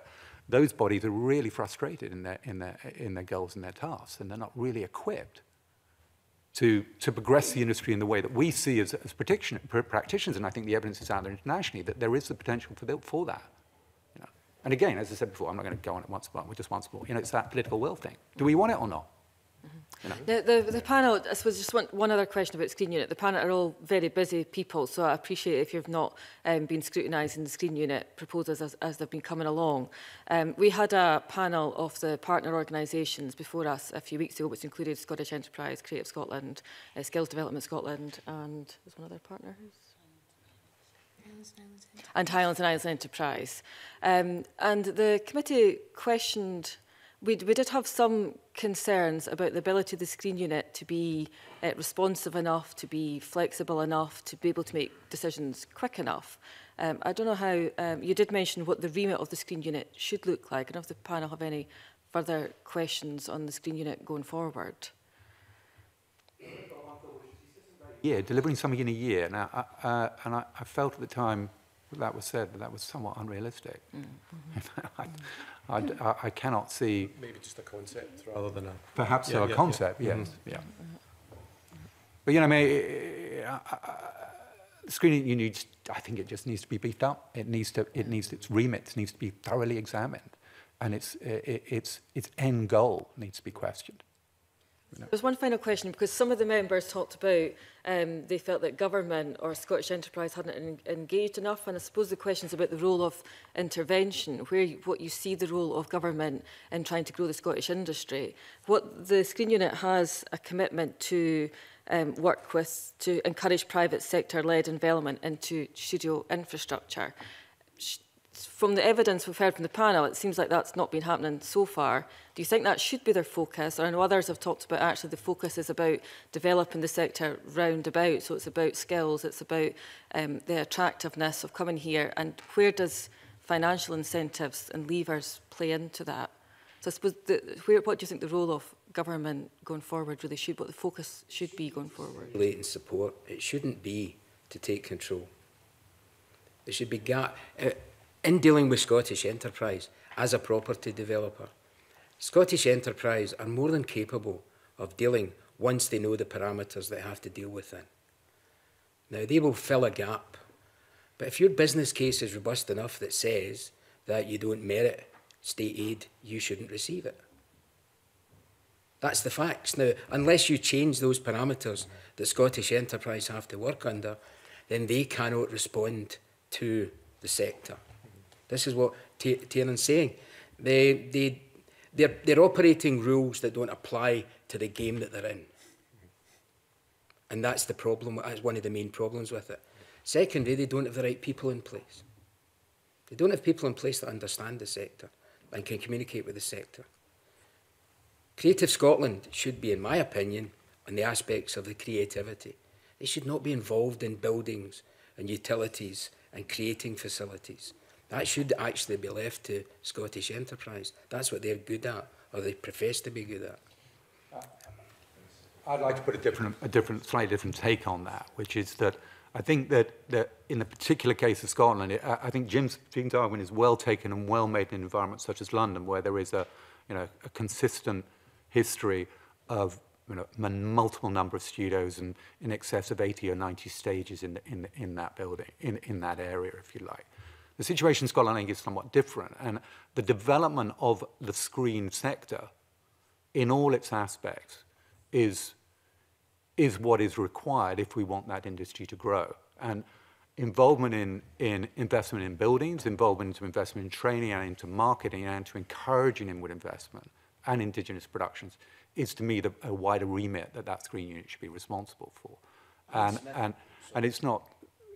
those bodies are really frustrated in their, in their, in their goals and their tasks, and they're not really equipped to, to progress the industry in the way that we see as, as practitioners, and I think the evidence is out there internationally, that there is the potential for, the, for that. And again, as I said before, I'm not going to go on it once more. We're just once more. You know, it's that political will thing. Do we want it or not? You know. Now, the, the panel, I suppose just one, one other question about screen unit. The panel are all very busy people, so I appreciate if you've not um, been scrutinising the screen unit proposals as, as they've been coming along. Um, we had a panel of the partner organisations before us a few weeks ago, which included Scottish Enterprise, Creative Scotland, uh, Skills Development Scotland, and there's one other partner who's And Highlands and Islands Enterprise. Um, and the committee questioned, we, we did have some concerns about the ability of the screen unit to be uh, responsive enough, to be flexible enough, to be able to make decisions quick enough. Um, I don't know how, um, you did mention what the remit of the screen unit should look like. I don't know if the panel have any further questions on the screen unit going forward. Yeah, delivering something in a year. Now, uh, uh, and I, I felt at the time that was said that that was somewhat unrealistic. Mm -hmm. I, I, I cannot see. Maybe just a concept rather than a. Perhaps yeah, so, a yeah, concept, yeah. yes. Mm -hmm. Yeah. But, you know, I mean, screening, you need, I think it just needs to be beefed up. It needs to, it needs, its remit needs to be thoroughly examined. And its, it, its, its end goal needs to be questioned. There's one final question, because some of the members talked about um, they felt that government or Scottish enterprise hadn't en engaged enough, and I suppose the question is about the role of intervention, where you, what you see the role of government in trying to grow the Scottish industry. What the Screen Unit has a commitment to um, work with to encourage private sector-led development into studio infrastructure from the evidence we've heard from the panel, it seems like that's not been happening so far. Do you think that should be their focus? Or I know others have talked about actually the focus is about developing the sector round about. So it's about skills, it's about um, the attractiveness of coming here. And where does financial incentives and levers play into that? So I suppose, the, where, what do you think the role of government going forward really should, what the focus should be going forward? Latent support. It shouldn't be to take control. It should be gap. Uh, in dealing with Scottish Enterprise as a property developer, Scottish Enterprise are more than capable of dealing once they know the parameters they have to deal within. Now, they will fill a gap, but if your business case is robust enough that says that you don't merit state aid, you shouldn't receive it. That's the facts. Now, unless you change those parameters that Scottish Enterprise have to work under, then they cannot respond to the sector. This is what Tiernan's saying. They, they, they're, they're operating rules that don't apply to the game that they're in. And that's the problem. That's one of the main problems with it. Secondly, they don't have the right people in place. They don't have people in place that understand the sector and can communicate with the sector. Creative Scotland should be, in my opinion, on the aspects of the creativity. They should not be involved in buildings and utilities and creating facilities. That should actually be left to Scottish Enterprise. That's what they're good at, or they profess to be good at. I'd like to put a different, a different, slightly different take on that, which is that I think that, that in the particular case of Scotland, it, I think Jim's, Jim's argument is well taken and well made in an environment such as London, where there is a, you know, a consistent history of you know, multiple number of studios and in excess of 80 or 90 stages in, in, in that building, in, in that area, if you like. The situation in Scotland, I think, is somewhat different. And the development of the screen sector in all its aspects is, is what is required if we want that industry to grow. And involvement in, in investment in buildings, involvement into investment in training and into marketing and into encouraging inward investment and indigenous productions is to me the, a wider remit that that screen unit should be responsible for. And, and, and it's not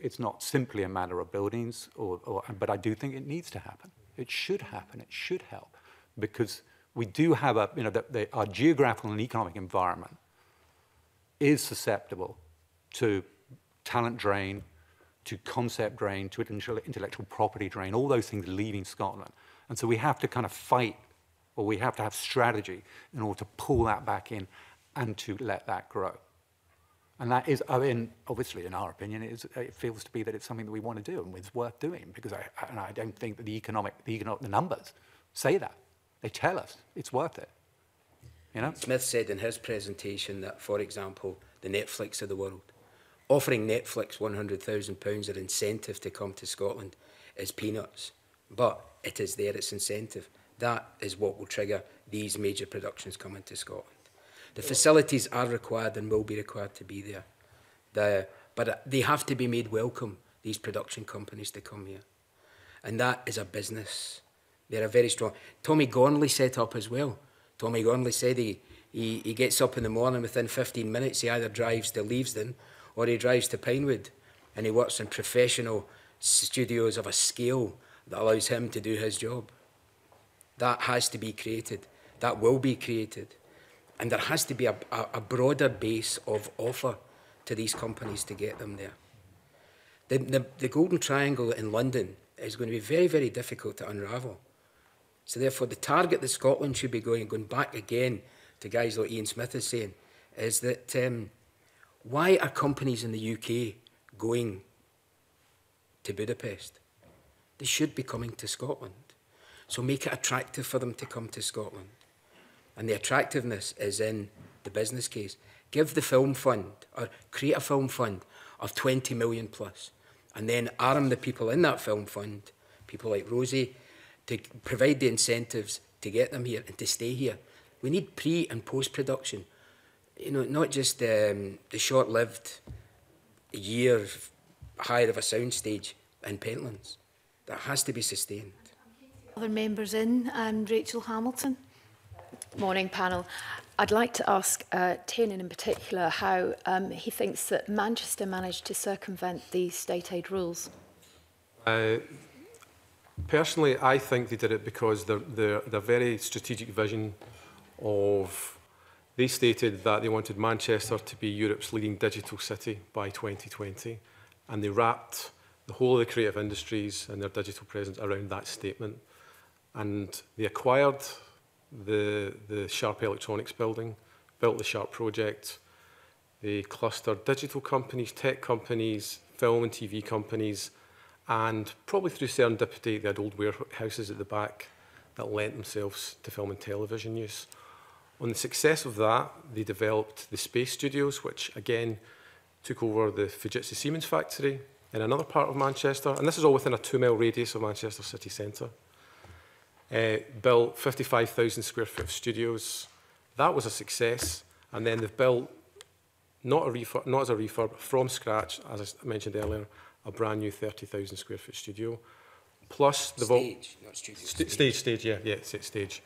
it's not simply a matter of buildings, or, or, but I do think it needs to happen. It should happen. It should help because we do have a, you know, the, the, our geographical and economic environment is susceptible to talent drain, to concept drain, to intellectual property drain, all those things leaving Scotland. And so we have to kind of fight, or we have to have strategy in order to pull that back in and to let that grow. And that is, I mean, obviously, in our opinion, it, is, it feels to be that it's something that we want to do and it's worth doing because I, and I don't think that the economic, the economic, the numbers say that. They tell us it's worth it. You know? Smith said in his presentation that, for example, the Netflix of the world, offering Netflix £100,000 an incentive to come to Scotland is peanuts. But it is there, it's incentive. That is what will trigger these major productions coming to Scotland. The facilities are required and will be required to be there. The, but they have to be made welcome, these production companies, to come here. And that is a business. They're a very strong... Tommy Gormley set up as well. Tommy Gormley said he, he, he gets up in the morning within 15 minutes, he either drives to Leavesden or he drives to Pinewood and he works in professional studios of a scale that allows him to do his job. That has to be created. That will be created. And there has to be a, a, a broader base of offer to these companies to get them there. The, the, the Golden Triangle in London is going to be very, very difficult to unravel. So therefore, the target that Scotland should be going, going back again to guys like Iain Smith is saying, is that um, why are companies in the UK going to Budapest? They should be coming to Scotland. So make it attractive for them to come to Scotland. And the attractiveness is in the business case. Give the film fund, or create a film fund of 20 million plus, and then arm the people in that film fund, people like Rosie, to provide the incentives to get them here and to stay here. We need pre and post production. You know, not just um, the short lived year hire of a soundstage in Pentlands. That has to be sustained. Other members in, and Rachael Hamilton. Morning panel. I'd like to ask uh, Tiernan in particular how um, he thinks that Manchester managed to circumvent the state aid rules. Uh, personally, I think they did it because their, their, their very strategic vision of... They stated that they wanted Manchester to be Europe's leading digital city by 2020, and they wrapped the whole of the creative industries and their digital presence around that statement. And they acquired the, the Sharp Electronics building, built the Sharp project. They clustered digital companies, tech companies, film and TV companies, and probably through serendipity, they had old warehouses at the back that lent themselves to film and television use. On the success of that, they developed the Space Studios, which again took over the Fujitsu Siemens factory in another part of Manchester. And this is all within a two mile radius of Manchester city centre uh, built 55,000 square foot of studios. That was a success. And then they've built, not, a refurb, not as a refurb, from scratch, as I mentioned earlier, a brand new 30,000 square foot studio. Plus the stage, not studio. St stage. stage, yeah, yeah, it's stage.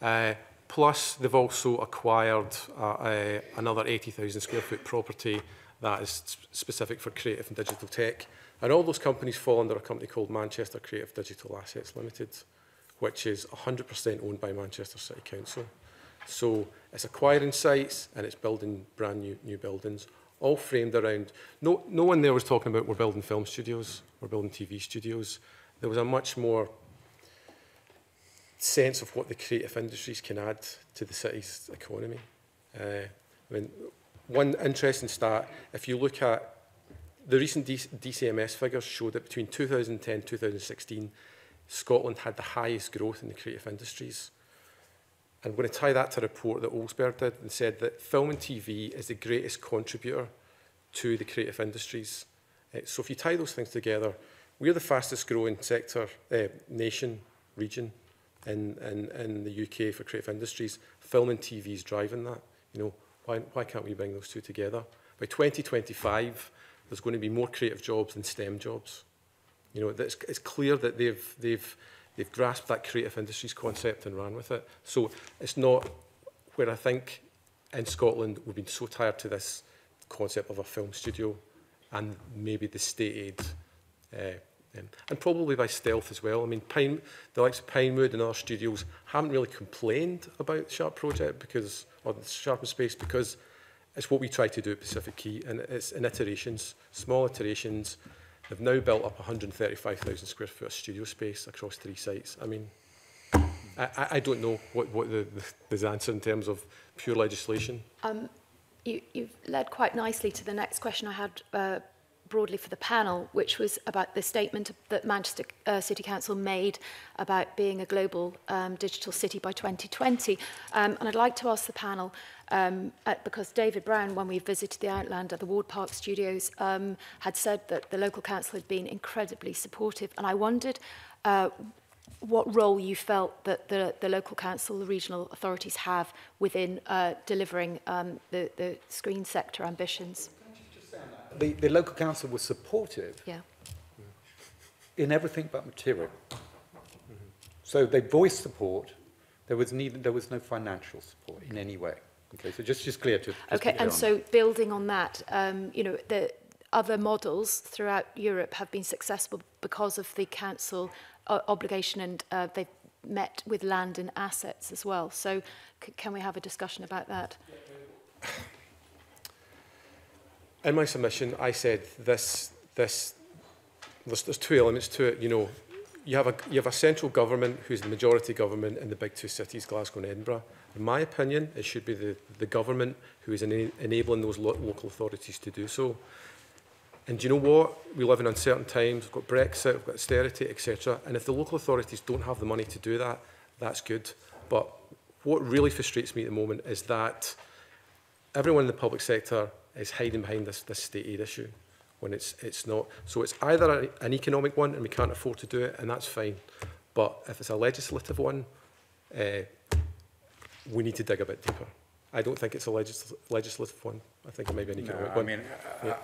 Uh, plus they've also acquired uh, uh, another 80,000 square foot property that is specific for creative and digital tech. And all those companies fall under a company called Manchester Creative Digital Assets Limited which is 100% owned by Manchester City Council. So it's acquiring sites and it's building brand new, new buildings, all framed around, no, no one there was talking about we're building film studios, we're building TV studios. There was a much more sense of what the creative industries can add to the city's economy. Uh, I mean, one interesting stat, if you look at the recent D DCMS figures show that between 2010 and 2016, Scotland had the highest growth in the creative industries. And I'm going to tie that to a report that Olsberg did and said that film and TV is the greatest contributor to the creative industries. Uh, so if you tie those things together, we're the fastest growing sector, uh, nation, region in, in, in the UK for creative industries. Film and TV is driving that. You know, why, why can't we bring those two together? By 2025, there's going to be more creative jobs than STEM jobs. You know, it's, it's clear that they've, they've, they've grasped that creative industries concept and ran with it. So it's not where I think in Scotland we've been so tired to this concept of a film studio and maybe the state aid uh, um, and probably by stealth as well. I mean, Pine, the likes of Pinewood and other studios haven't really complained about the Sharp project because, or the Sharp Space, because it's what we try to do at Pacific Key, and it's in iterations, small iterations, They've now built up 135,000 square foot of studio space across three sites. I mean, I, I don't know what, what the, the, the answer in terms of pure legislation. Um, you, you've led quite nicely to the next question I had uh, broadly for the panel, which was about the statement that Manchester uh, City Council made about being a global um, digital city by 2020. Um, and I'd like to ask the panel, um, uh, because David Brown, when we visited the Outland at the Ward Park Studios, um, had said that the local council had been incredibly supportive. And I wondered uh, what role you felt that the, the local council, the regional authorities have within uh, delivering um, the, the screen sector ambitions the, the local council was supportive yeah. in everything but material. Mm -hmm. So they voiced support. There was, neither, there was no financial support in any way. Okay, so just, just clear to... Just okay, and on. so building on that, um, you know, the other models throughout Europe have been successful because of the council uh, obligation and uh, they've met with land and assets as well. So can we have a discussion about that? In my submission, I said this, this, there's, there's two elements to it. You know, you have, a, you have a central government who's the majority government in the big two cities, Glasgow and Edinburgh. In my opinion, it should be the, the government who is ena enabling those lo local authorities to do so. And do you know what? We live in uncertain times. We've got Brexit, we've got austerity, etc. And if the local authorities don't have the money to do that, that's good. But what really frustrates me at the moment is that everyone in the public sector is hiding behind this, this state aid issue when it's, it's not. So it's either an economic one and we can't afford to do it, and that's fine. But if it's a legislative one, uh, we need to dig a bit deeper. I don't think it's a legis legislative one. I think it may be an No, economic I one. mean, Yeah.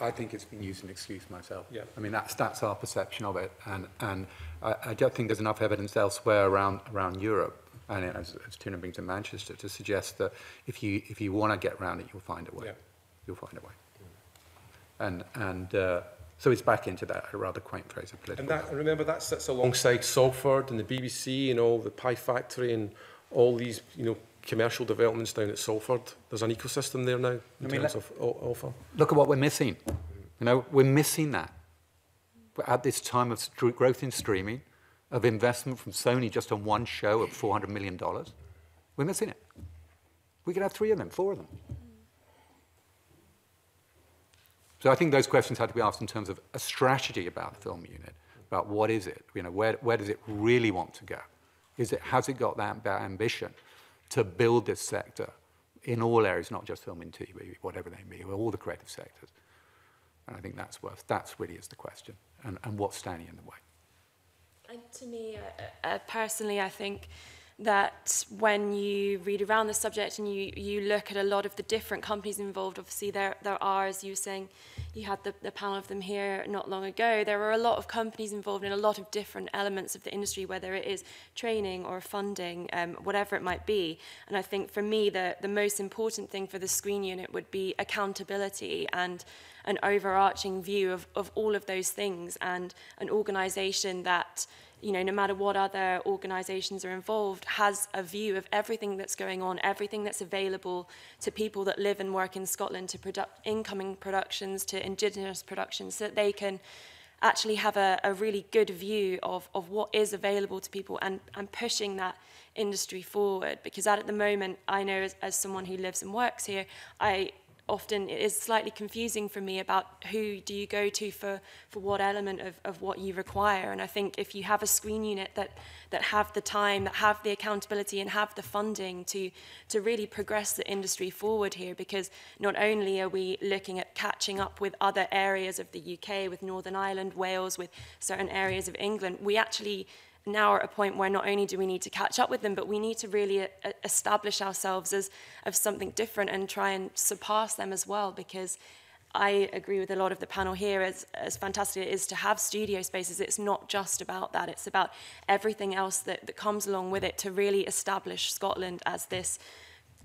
I, I, I think it's been used as an excuse myself. Yeah. I mean, that's, that's our perception of it. And, and I, I don't think there's enough evidence elsewhere around, around Europe, and as, as Tiernan brings in Manchester, to suggest that if you, if you want to get around it, you'll find a way. Yeah. You'll find a way. And, and uh, so it's back into that rather quaint phrase of political. And that, and remember, that sits alongside Salford and the BBC and all the pie factory and all these, you know, commercial developments down at Salford. There's an ecosystem there now in I mean, terms let- of o- offer. Look at what we're missing. You know, we're missing that. But at this time of str- growth in streaming, of investment from Sony just on one show of $400 million, we're missing it. We could have three of them, four of them. So I think those questions had to be asked in terms of a strategy about the film unit, about what is it? You know, where, where does it really want to go? Is it, has it got that, that ambition to build this sector in all areas, not just film and TV, whatever they be, all the creative sectors? And I think that's worth, that's really is the question, and, and what's standing in the way. And to me, uh, uh, personally, I think that when you read around the subject and you, you look at a lot of the different companies involved, obviously there, there are, as you were saying, you had the, the panel of them here not long ago, there were a lot of companies involved in a lot of different elements of the industry, whether it is training or funding, um, whatever it might be. And I think for me, the, the most important thing for the screen unit would be accountability and an overarching view of, of all of those things and an organisation that you know, no matter what other organisations are involved, has a view of everything that's going on, everything that's available to people that live and work in Scotland, to produ incoming productions, to Indigenous productions, so that they can actually have a, a really good view of, of what is available to people and, and pushing that industry forward. Because at, at the moment, I know as, as someone who lives and works here, I often it is slightly confusing for me about who do you go to for, for what element of, of what you require. And I think if you have a screen unit that, that have the time, that have the accountability and have the funding to, to really progress the industry forward here, because not only are we looking at catching up with other areas of the UK, with Northern Ireland, Wales, with certain areas of England, we actually now are at a point where not only do we need to catch up with them, but we need to really uh, uh, establish ourselves as of something different and try and surpass them as well. Because I agree with a lot of the panel here, as, as fantastic it is to have studio spaces, it's not just about that. It's about everything else that, that comes along with it to really establish Scotland as this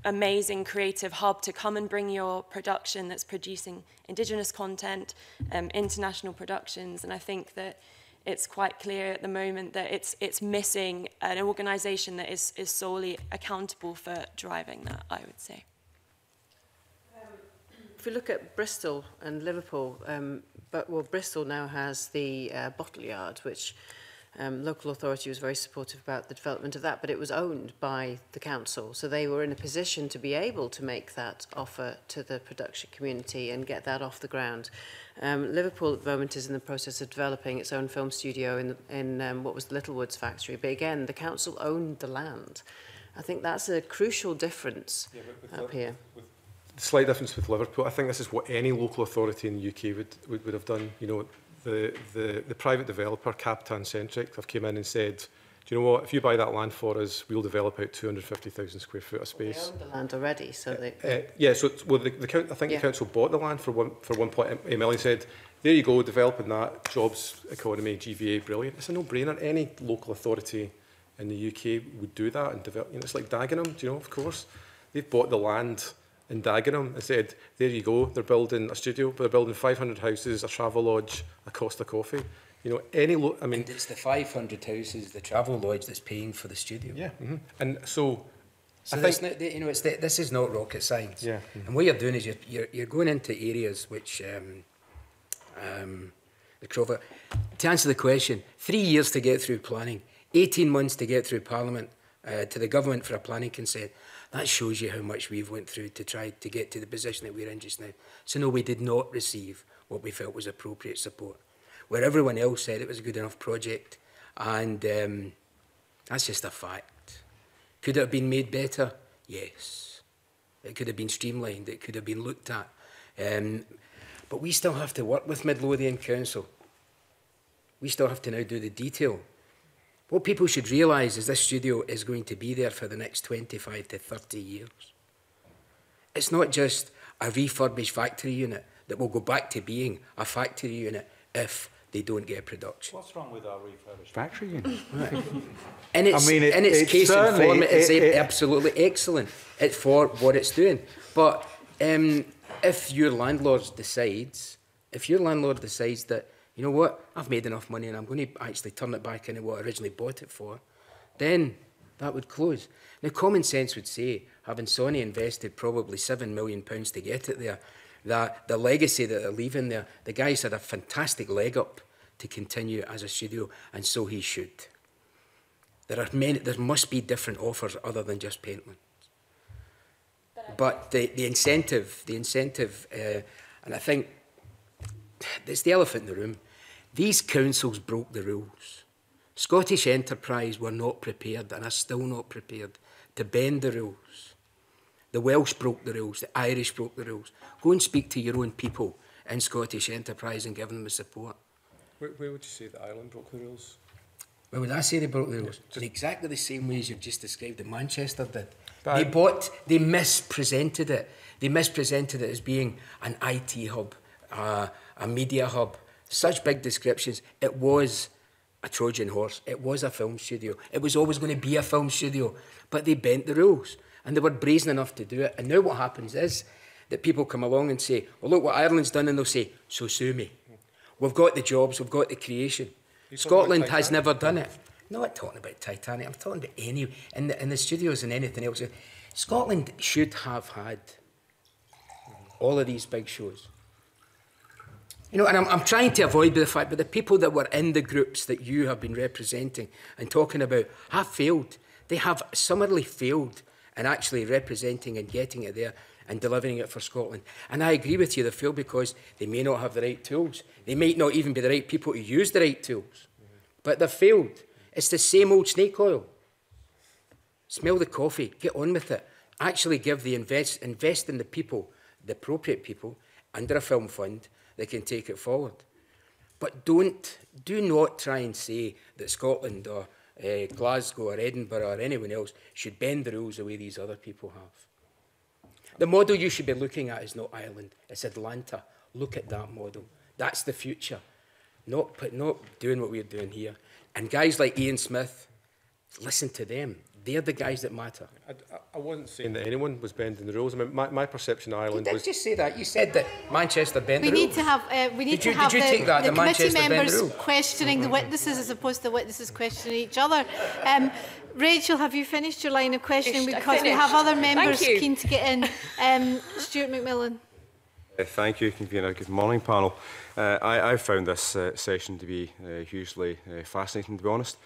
amazing creative hub to come and bring your production that's producing Indigenous content, um, international productions. And I think that it's quite clear at the moment that it's it's missing an organisation that is is solely accountable for driving that. I would say. If we look at Bristol and Liverpool, um, but well, Bristol now has the uh, bottle yard, which um, local authority was very supportive about the development of that, but it was owned by the council. So they were in a position to be able to make that offer to the production community and get that off the ground. Um, Liverpool at the moment is in the process of developing its own film studio in, the, in um, what was the Littlewoods factory. But again, the council owned the land. I think that's a crucial difference yeah, up the, here. The slight difference with Liverpool. I think this is what any local authority in the UK would, would, would have done. You know, the, the, the private developer, Capitan Centric, have came in and said, do you know what, if you buy that land for us, we'll develop out 250,000 square foot of space. Well, they own the land already, so they... Uh, uh, yeah, so well, the, the, I think yeah. the council bought the land for, one, for 1.8 million, said, there you go, developing that, jobs, economy, GVA, brilliant. It's a no-brainer. Any local authority in the UK would do that and develop. You know, it's like Dagenham, do you know, of course. They've bought the land in Dagenham and said, there you go. They're building a studio, they're building 500 houses, a travel lodge, a Costa Coffee. You know, any lo- I mean, And it's the 500 houses, the travel lodge that's paying for the studio. yeah. mhm. And so, So I this, think, you know, it's the, this is not rocket science. Yeah. And what you're doing is you're, you're, you're going into areas which, um, um, the Crover, to answer the question, three years to get through planning, 18 months to get through Parliament, uh, to the government for a planning consent. That shows you how much we've went through to try to get to the position that we're in just now. So no, we did not receive what we felt was appropriate support. Where everyone else said it was a good enough project, and um, that's just a fact. Could it have been made better? Yes. It could have been streamlined. It could have been looked at. Um, but we still have to work with Midlothian Council. We still have to now do the detail What people should realise is this studio is going to be there for the next 25 to 30 years. It's not just a refurbished factory unit that will go back to being a factory unit if they don't get production. What's wrong with our refurbished factory unit? In its, I mean, it- in its it's case and certainly- form, it's it- it- absolutely excellent. It's for what it's doing. But um, if your landlord decides, if your landlord decides that, you know what, I've made enough money and I'm going to actually turn it back into what I originally bought it for, then that would close. Now, common sense would say, having Sony invested probably £7 million pounds to get it there, that the legacy that they're leaving there, the guy's had a fantastic leg up to continue as a studio, and so he should. There are many. There must be different offers other than just Pentland. But the, the incentive, the incentive, uh, and I think it's the elephant in the room. These councils broke the rules. Scottish Enterprise were not prepared and are still not prepared to bend the rules. The Welsh broke the rules, the Irish broke the rules. Go and speak to your own people in Scottish Enterprise and give them the support. where, where would you say that Ireland broke the rules? Well, would I say they broke the rules? In exactly the same way as you've just described that Manchester did. They bought, they mispresented it. They mispresented it as being an IT hub, uh, a media hub, such big descriptions. It was a Trojan horse. It was a film studio. It was always going to be a film studio. But they bent the rules and they were brazen enough to do it. And now what happens is that people come along and say, well, look what Ireland's done. And they'll say, so sue me. We've got the jobs, we've got the creation. You're Scotland has never done it. I'm not talking about Titanic. I'm talking about any in the, in the studios and anything else. Scotland should have had all of these big shows. You know, and I'm, I'm trying to avoid the fact that the people that were in the groups that you have been representing and talking about have failed. They have summarily failed in actually representing and getting it there and delivering it for Scotland. And I agree with you, they failed because they may not have the right tools. They might not even be the right people to use the right tools. But they've failed. It's the same old snake oil. Smell the coffee, get on with it. Actually give the invest invest in the people, the appropriate people, under a film fund that can take it forward. But don't do not try and say that Scotland or uh, Glasgow or Edinburgh or anyone else should bend the rules the way these other people have. The model you should be looking at is not Ireland, it's Atlanta. Look at that model. That's the future. Not, not doing what we're doing here. And guys like Iain Smith, listen to them. They're the guys that matter. I, I- I wasn't saying that anyone was bending the rules. I mean, my, my perception of You Ireland did was just say that. You said that Manchester bent We the need rules. to have uh, we need Did to have did you the, take that, the that committee Manchester bent the members questioning the witnesses as opposed to the witnesses questioning each other. Um, Rachael, have you finished your line of questioning? Because we have other members keen to get in. Um, Stuart McMillan. Uh, Thank you, Convener. Good morning, panel. Uh, I, I found this uh, session to be uh, hugely uh, fascinating, to be honest.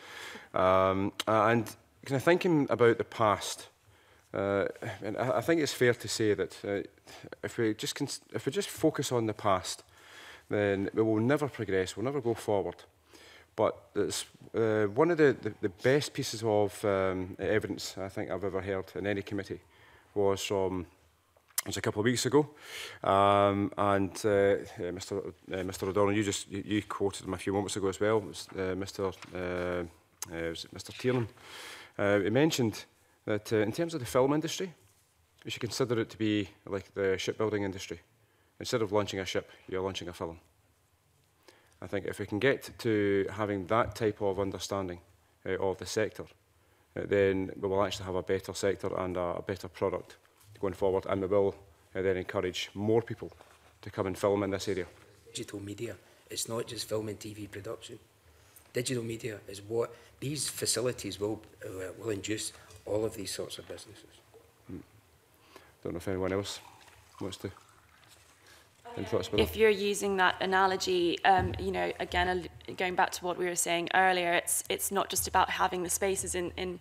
Um, and kind of thinking about the past, uh, and I, I think it's fair to say that uh, if we just if we just focus on the past, then we will never progress. We'll never go forward. But it's uh, one of the, the, the best pieces of um, evidence I think I've ever heard in any committee was from it was a couple of weeks ago, um, and uh, uh, Mr. Uh, Mr. O'Donnell, you just you, you quoted him a few moments ago as well, Mr. Mr. Tiernan. Uh, he mentioned that uh, in terms of the film industry, you should consider it to be like the shipbuilding industry. Instead of launching a ship, you're launching a film. I think if we can get to having that type of understanding uh, of the sector, uh, then we will actually have a better sector and a, a better product going forward, and we will uh, then encourage more people to come and film in this area. Digital media, it's not just film and TV production. Digital media is what these facilities will, uh, will induce all of these sorts of businesses. Mm. Don't know if anyone else wants to. If you're using that analogy, um, you know, again, going back to what we were saying earlier, it's it's not just about having the spaces in, in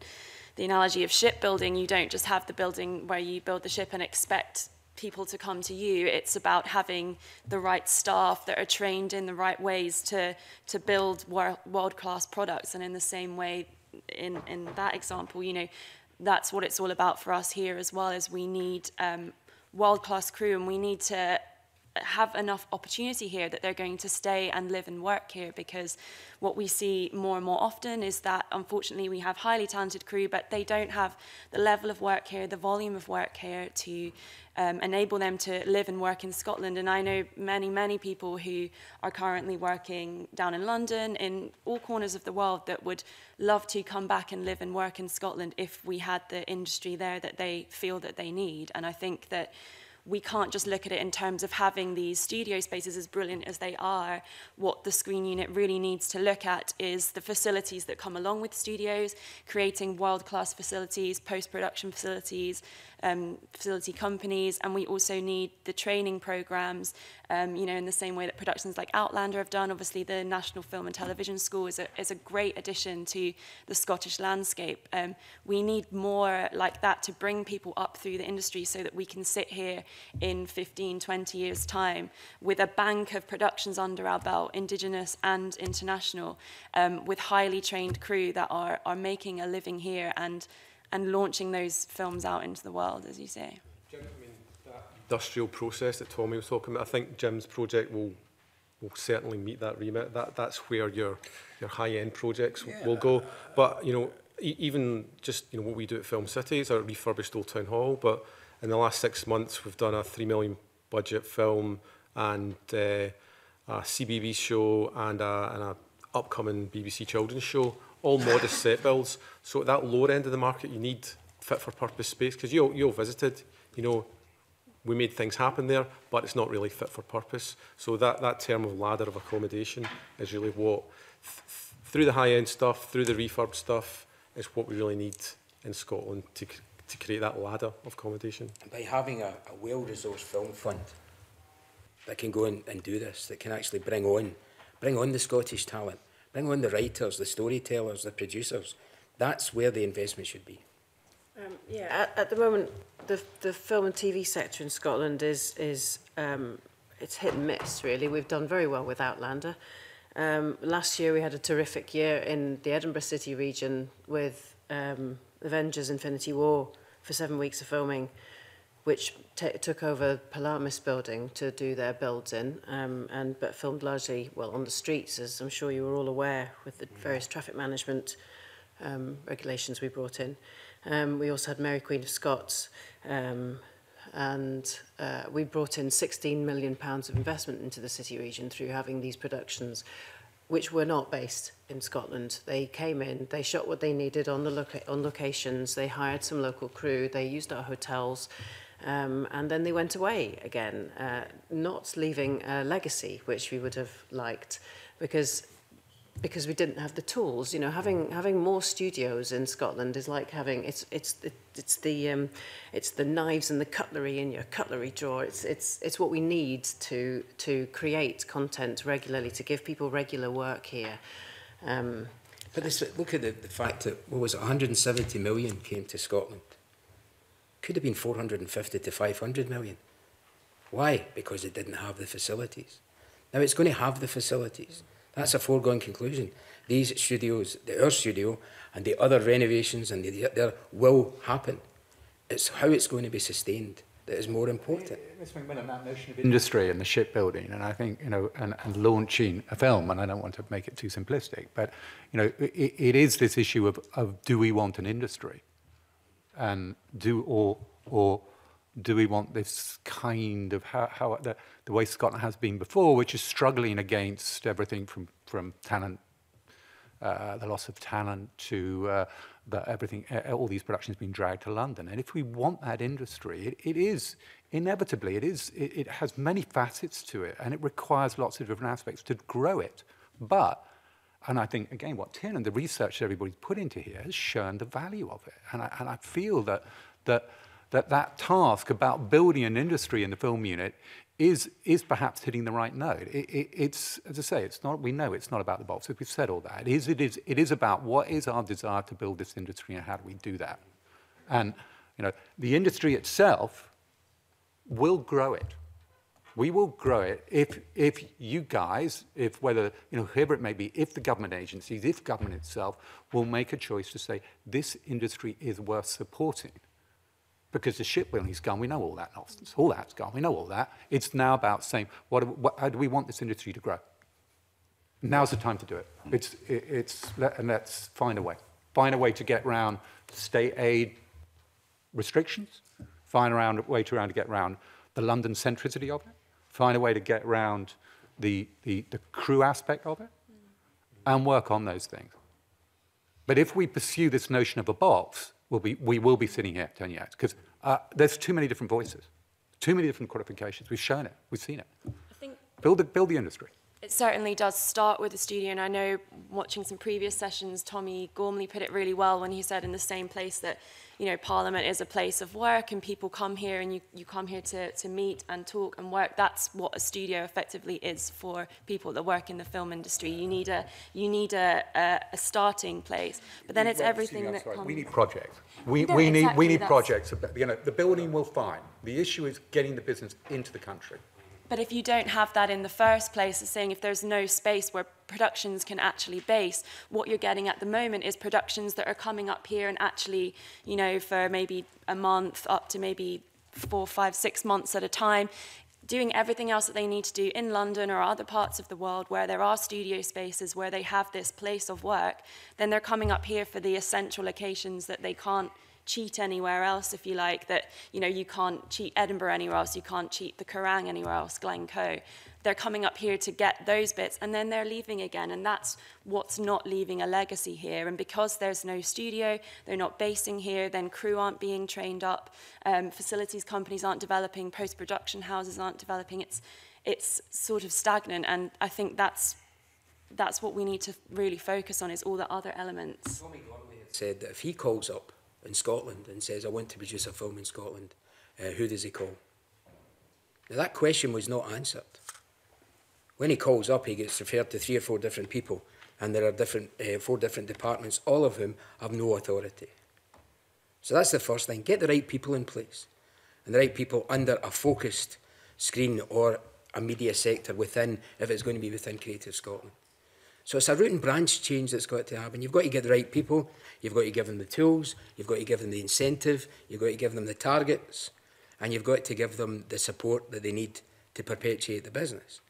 the analogy of shipbuilding. You don't just have the building where you build the ship and expect people to come to you. It's about having the right staff that are trained in the right ways to, to build wor world-class products. And in the same way, in, in that example, you know, that's what it's all about for us here as well, is we need um, world-class crew and we need to have enough opportunity here that they're going to stay and live and work here because what we see more and more often is that unfortunately we have highly talented crew but they don't have the level of work here the volume of work here to um, enable them to live and work in Scotland. And I know many many people who are currently working down in London in all corners of the world that would love to come back and live and work in Scotland if we had the industry there that they feel that they need. And I think that we can't just look at it in terms of having these studio spaces as brilliant as they are. What the screen unit really needs to look at is the facilities that come along with studios, creating world-class facilities, post-production facilities, um, facility companies, and we also need the training programs um, you know, in the same way that productions like Outlander have done. Obviously, the National Film and Television School is a, is a great addition to the Scottish landscape. Um, we need more like that to bring people up through the industry so that we can sit here in 15, 20 years' time with a bank of productions under our belt, Indigenous and international, um, with highly trained crew that are, are making a living here and and launching those films out into the world, as you say. Jennifer industrial process that Tommy was talking about. I think Jim's project will will certainly meet that remit. That that's where your your high end projects yeah. will go. But you know, e even just you know what we do at Film City is a refurbished old town hall. But in the last six months, we've done a three million budget film and uh, a CBB show and a, and a upcoming BBC children's show. All modest set builds. So at that lower end of the market, you need fit for purpose space because you you visited. You know, we made things happen there, but it's not really fit for purpose. So that, that term of ladder of accommodation is really what, th through the high-end stuff, through the refurb stuff, is what we really need in Scotland to, to create that ladder of accommodation. By having a, a well-resourced film fund that can go in and do this, that can actually bring on, bring on the Scottish talent, Bring on the writers, the storytellers, the producers. That's where the investment should be. Um, yeah, at, at the moment, the, the film and TV sector in Scotland is, is um, it's hit and miss, really. We've done very well with Outlander. Um, last year, we had a terrific year in the Edinburgh City region with um, Avengers Infinity War for seven weeks of filming, which took over Palamis building to do their builds in, um, and, but filmed largely, well, on the streets, as I'm sure you were all aware, with the various traffic management um, regulations we brought in. Um, we also had Mary Queen of Scots um, and uh, we brought in 16 million pounds of investment into the city region through having these productions which were not based in Scotland. They came in, they shot what they needed on the loca on locations, they hired some local crew, they used our hotels, um, and then they went away again, uh, not leaving a legacy which we would have liked because because we didn't have the tools. You know, having having more studios in Scotland is like having it's it's it's the um, it's the knives and the cutlery in your cutlery drawer. It's it's it's what we need to to create content regularly to give people regular work here. Um, but this, look at the, the fact that what was it, 170 million came to Scotland could have been 450 to 500 million. Why? Because it didn't have the facilities. Now it's going to have the facilities. That's a foregone conclusion. These studios, the Our Studio and the other renovations and the, the other will happen. It's how it's going to be sustained that is more important. Ms McMillan, that notion of industry and the shipbuilding, and I think, you know, and, and launching a film, and I don't want to make it too simplistic, but, you know, it, it is this issue of, of do we want an industry? And do, or, or do we want this kind of, how, how the, the way Scotland has been before, which is struggling against everything from, from talent uh, the loss of talent to uh, everything, all these productions being dragged to London. And if we want that industry, it, it is inevitably, it, is, it, it has many facets to it and it requires lots of different aspects to grow it. But, and I think, again, what Tim and the research that everybody's put into here has shown the value of it. And I, and I feel that, that, that that task about building an industry in the film unit is, is perhaps hitting the right note. It, it, it's, as I say, it's not, we know it's not about the box. We've said all that. It is, it, is, it is about what is our desire to build this industry and how do we do that. And you know, the industry itself will grow it. We will grow it if, if you guys, if whether, you know, whoever it may be, if the government agencies, if government itself will make a choice to say this industry is worth supporting because the shipbuilding's gone. We know all that nonsense. All that's gone. We know all that. It's now about saying, what, what, how do we want this industry to grow? Now's the time to do it. Hmm. It's, it, it's let, and let's find a way. Find a way to get around state aid restrictions. Find around, a way to, around to get around the London centricity of it. Find a way to get around the, the, the crew aspect of it. Hmm. And work on those things. But if we pursue this notion of a box, we'll be, we will be sitting here 10 years because uh, there's too many different voices, too many different qualifications. We've shown it, we've seen it. I think build, the, build the industry. It certainly does start with the studio, and I know watching some previous sessions, Tommy Gormley put it really well when he said in the same place that you know, Parliament is a place of work and people come here and you, you come here to, to meet and talk and work. That's what a studio effectively is for people that work in the film industry. You need a, you need a, a, a starting place. But then it's everything that right. comes... We need projects. We, no, we, exactly, need, we need that's... projects. You know, the building will fine. The issue is getting the business into the country. But if you don't have that in the first place, it's saying if there's no space where productions can actually base, what you're getting at the moment is productions that are coming up here and actually, you know, for maybe a month up to maybe four, five, six months at a time, doing everything else that they need to do in London or other parts of the world where there are studio spaces where they have this place of work, then they're coming up here for the essential locations that they can't cheat anywhere else, if you like, that, you know, you can't cheat Edinburgh anywhere else, you can't cheat the Quiraing anywhere else, Glencoe. They're coming up here to get those bits and then they're leaving again. And that's what's not leaving a legacy here. And because there's no studio, they're not basing here, then crew aren't being trained up, um, facilities companies aren't developing, post-production houses aren't developing. It's, it's sort of stagnant. And I think that's, that's what we need to really focus on is all the other elements. Tommy Gormley had said that if he calls up in Scotland and says, I want to produce a film in Scotland, uh, who does he call? Now, that question was not answered. When he calls up, he gets referred to three or four different people, and there are different, uh, four different departments, all of whom have no authority. So that's the first thing. Get the right people in place, and the right people under a focused screen or a media sector within, if it's going to be within Creative Scotland. So it's a root and branch change that's got to happen. You've got to get the right people. You've got to give them the tools. You've got to give them the incentive. You've got to give them the targets. And you've got to give them the support that they need to perpetuate the business.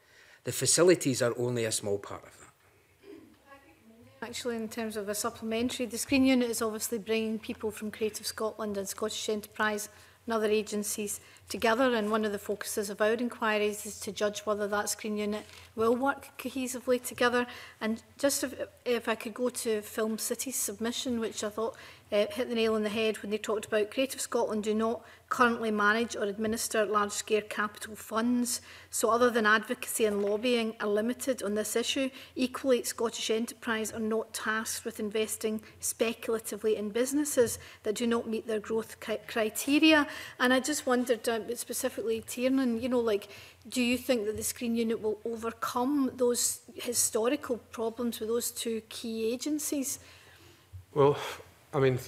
The facilities are only a small part of that. Actually, in terms of a supplementary, the screen unit is obviously bringing people from Creative Scotland and Scottish Enterprise and other agencies together. And one of the focuses of our inquiries is to judge whether that screen unit will work cohesively together. And just if, if I could go to Film City's submission, which I thought uh, hit the nail on the head when they talked about Creative Scotland do not currently manage or administer large-scale capital funds. So other than advocacy and lobbying are limited on this issue, equally Scottish enterprise are not tasked with investing speculatively in businesses that do not meet their growth criteria. And I just wondered uh, specifically, Tiernan, you know, like, do you think that the screen unit will overcome those historical problems with those two key agencies? Well, I mean,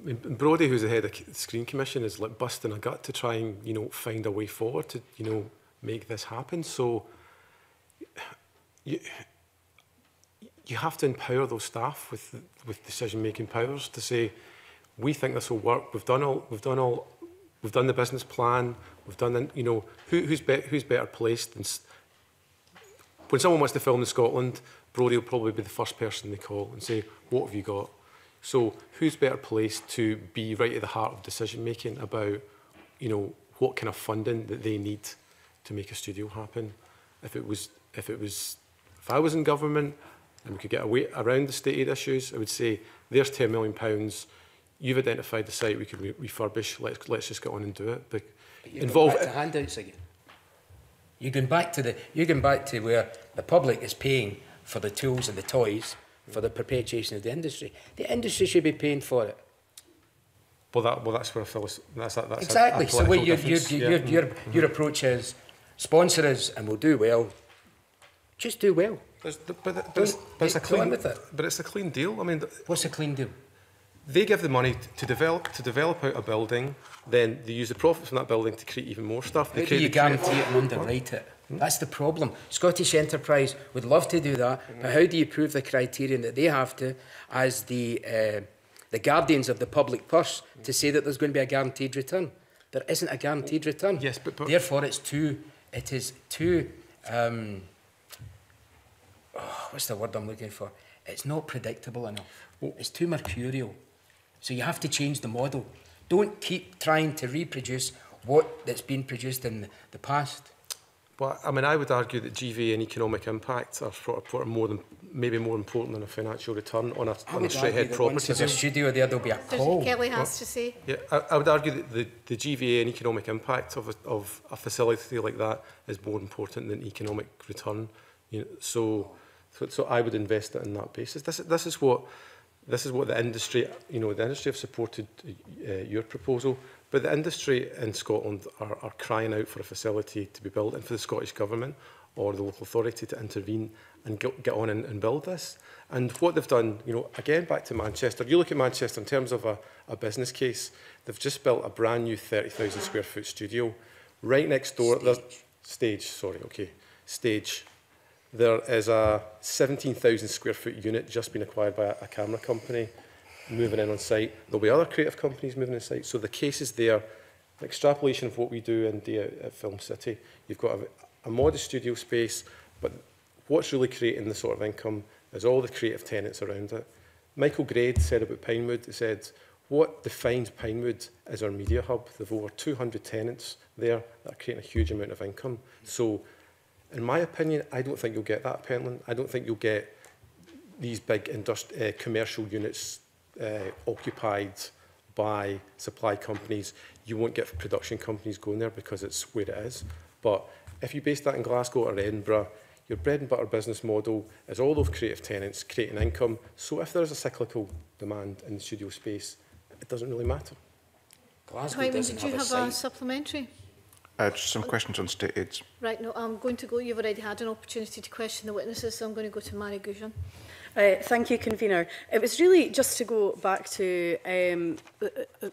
I mean, Brody, who's the head of the Screen Commission, is like busting a gut to try and you know find a way forward to you know make this happen. So you you have to empower those staff with with decision making powers to say we think this will work. We've done all we've done all we've done the business plan. We've done the, you know who, who's be, who's better placed than when someone wants to film in Scotland Brody will probably be the first person they call and say, what have you got? So who's better placed to be right at the heart of decision making about, you know, what kind of funding that they need to make a studio happen? If it was, if it was, if I was in government and we could get away around the state aid issues, I would say, there's 10 million pounds, you've identified the site we could re refurbish, let's, let's just get on and do it. But involve back to handouts again. You're going back to the you're going back to where the public is paying for the tools and the toys for the perpetuation of the industry. The industry should be paying for it. Well, that, well that's where I feel that's, that, that's exactly. A, a so what your, your, your, your, your, your approach is sponsor us and we'll do well. Just do well. There's, but, but, but, it's, but it's a clean, with it. but it's a clean deal. I mean, what's a clean deal? They give the money to develop to develop out a building. Then they use the profits from that building to create even more stuff. They How do you guarantee it and underwrite it? That's the problem. Scottish Enterprise would love to do that, but how do you prove the criterion that they have to, as the uh, the guardians of the public purse, to say that there's going to be a guaranteed return? There isn't a guaranteed return. Yes, but, but therefore it's too. It is too. Um, oh, what's the word I'm looking for? It's not predictable enough. It's too mercurial. So you have to change the model. Don't keep trying to reproduce what that's been produced in the past. But I mean, I would argue that GV and economic impact are, of more than maybe more important than a financial return on a, on a straight head property. Once there's a studio there, there'll be a call. Kelly has well, to say. Yeah, I, I would argue that the, the GVA and economic impact of a, of a facility like that is more important than economic return. You know, so, so, so I would invest it in that basis. This, this is what this is what the industry, you know, the industry have supported uh, your proposal. But the industry in Scotland are, are crying out for a facility to be built and for the Scottish Government or the local authority to intervene and get, get on and, and build this. And what they've done, you know, again, back to Manchester, you look at Manchester in terms of a, a business case, they've just built a brand new 30,000 square foot studio. Right next door, stage. there's stage, sorry, okay, stage. There is a 17,000 square foot unit just been acquired by a, a camera company moving in on site. There'll be other creative companies moving in site. So the case is there, extrapolation of what we do in day at Film City. You've got a, a modest studio space, but what's really creating the sort of income is all the creative tenants around it. Michael Grade said about Pinewood, he said, what defines Pinewood is our media hub. They've over 200 tenants there that are creating a huge amount of income. So, in my opinion, I don't think you'll get that at Pentland. I don't think you'll get these big uh, commercial units uh, occupied by supply companies, you won't get production companies going there because it's where it is. But if you base that in Glasgow or Edinburgh, your bread and butter business model is all those creative tenants creating income. So if there's a cyclical demand in the studio space, it doesn't really matter. Glasgow Hyman, doesn't did you have, a, have a supplementary? Uh, just some questions on state aids. Right, no, I'm going to go. You've already had an opportunity to question the witnesses, so I'm going to go to Mary Gujan. Uh, thank you, convener. It was really just to go back to um, uh, uh,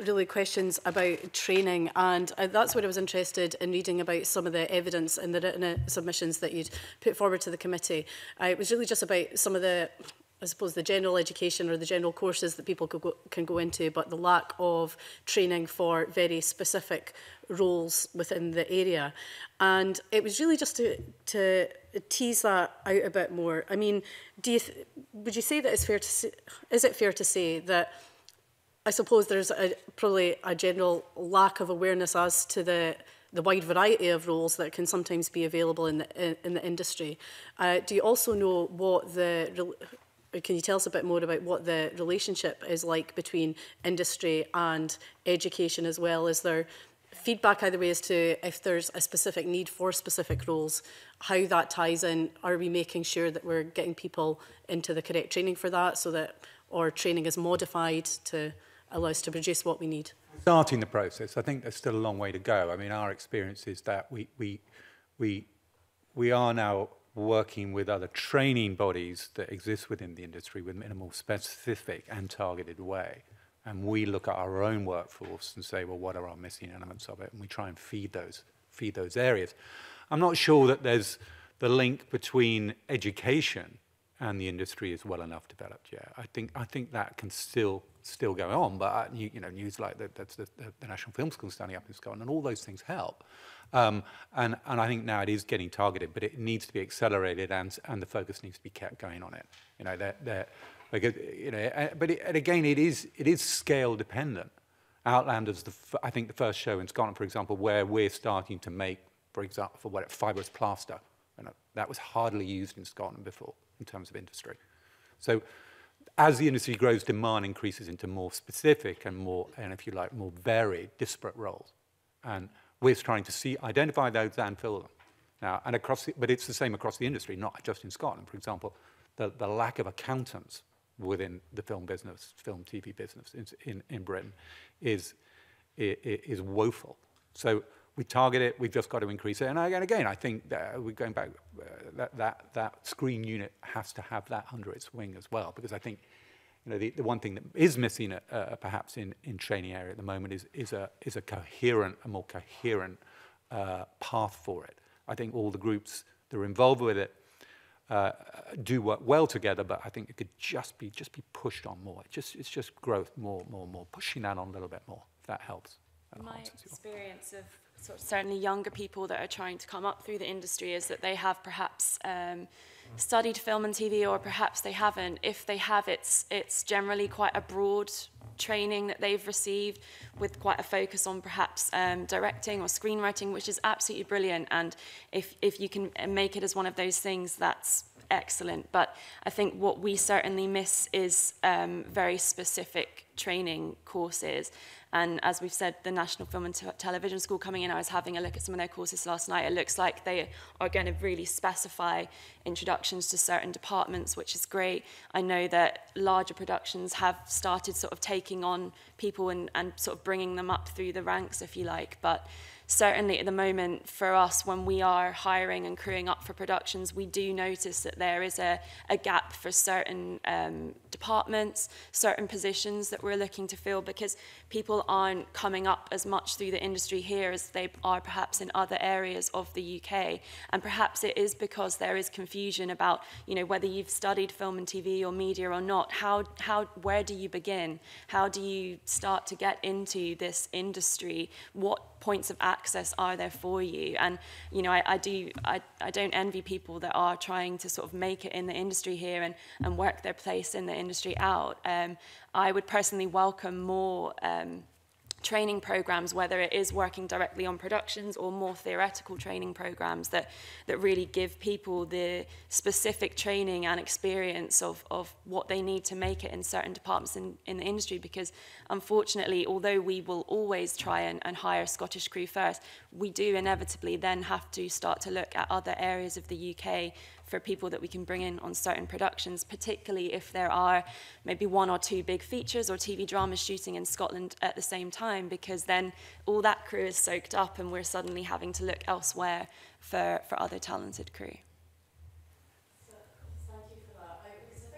really questions about training and uh, that's what I was interested in reading about some of the evidence in the written uh, submissions that you'd put forward to the committee. Uh, it was really just about some of the I suppose the general education or the general courses that people go, can go into, but the lack of training for very specific roles within the area. And it was really just to, to tease that out a bit more. I mean, do you would you say that it's fair to say, is it fair to say that I suppose there's a, probably a general lack of awareness as to the the wide variety of roles that can sometimes be available in the in, in the industry. Uh, do you also know what the can you tell us a bit more about what the relationship is like between industry and education as well? Is there feedback either way as to if there's a specific need for specific roles, how that ties in. Are we making sure that we're getting people into the correct training for that so that our training is modified to allow us to produce what we need? Starting the process, I think there's still a long way to go. I mean, our experience is that we, we, we, we are now working with other training bodies that exist within the industry with minimal specific and targeted way. And we look at our own workforce and say, well, what are our missing elements of it? And we try and feed those, feed those areas. I'm not sure that there's the link between education and the industry is well enough developed yet. I think, I think that can still, still going on, but uh, you, you know, news like the, that's the, the, the National Film School standing up in Scotland, and all those things help. Um, and, and I think now it is getting targeted, but it needs to be accelerated, and, and the focus needs to be kept going on it. You know, they're, they're, because, you know, but it, and again, it is, it is scale dependent. Outlander's, the, f- I think, the first show in Scotland, for example, where we're starting to make, for example, for what, fibrous plaster. Know, that was hardly used in Scotland before in terms of industry. So as the industry grows, demand increases into more specific and more, and if you like, more varied, disparate roles. And we're trying to see, identify those and fill them. Now, and across the, but it's the same across the industry, not just in Scotland. For example, the, the lack of accountants within the film business, film TV business in, in, in Britain is, is, woeful. So we target it, we've just got to increase it. And again, again I think that we're going back, uh, that, that, that screen unit has to have that under its wing as well, because I think you know, the, the one thing that is missing uh, uh, perhaps in, in training area at the moment is, is, a, is a coherent, a more coherent uh, path for it. I think all the groups that are involved with it uh, do work well together, but I think it could just be just be pushed on more. It just it's just growth more, more, more, pushing that on a little bit more. If that helps. That My experience of sort of certainly younger people that are trying to come up through the industry is that they have perhaps um, studied film and TV or perhaps they haven't. If they have, it's, it's generally quite a broad training that they've received with quite a focus on perhaps um, directing or screenwriting, which is absolutely brilliant. And if, if you can make it as one of those things, that's excellent. But I think what we certainly miss is um, very specific training courses. And as we've said, the National Film and Te Television School coming in, I was having a look at some of their courses last night. It looks like they are going to really specify introductions to certain departments, which is great. I know that larger productions have started sort of taking on people and, and sort of bringing them up through the ranks, if you like. But certainly at the moment for us when we are hiring and crewing up for productions we do notice that there is a, a gap for certain um, departments certain positions that we're looking to fill because people aren't coming up as much through the industry here as they are perhaps in other areas of the UK and perhaps it is because there is confusion about you know whether you've studied film and TV or media or not. How how where do you begin? How do you start to get into this industry? What points of access are there for you. And, you know, I, I do, I, I don't envy people that are trying to sort of make it in the industry here and, and work their place in the industry out. Um, I would personally welcome more um, training programs, whether it is working directly on productions or more theoretical training programs that, that really give people the specific training and experience of, of what they need to make it in certain departments in, in the industry. Because unfortunately, although we will always try and, and hire Scottish crew first, we do inevitably then have to start to look at other areas of the UK for people that we can bring in on certain productions, particularly if there are maybe one or two big features or TV dramas shooting in Scotland at the same time, because then all that crew is soaked up and we're suddenly having to look elsewhere for, for other talented crew.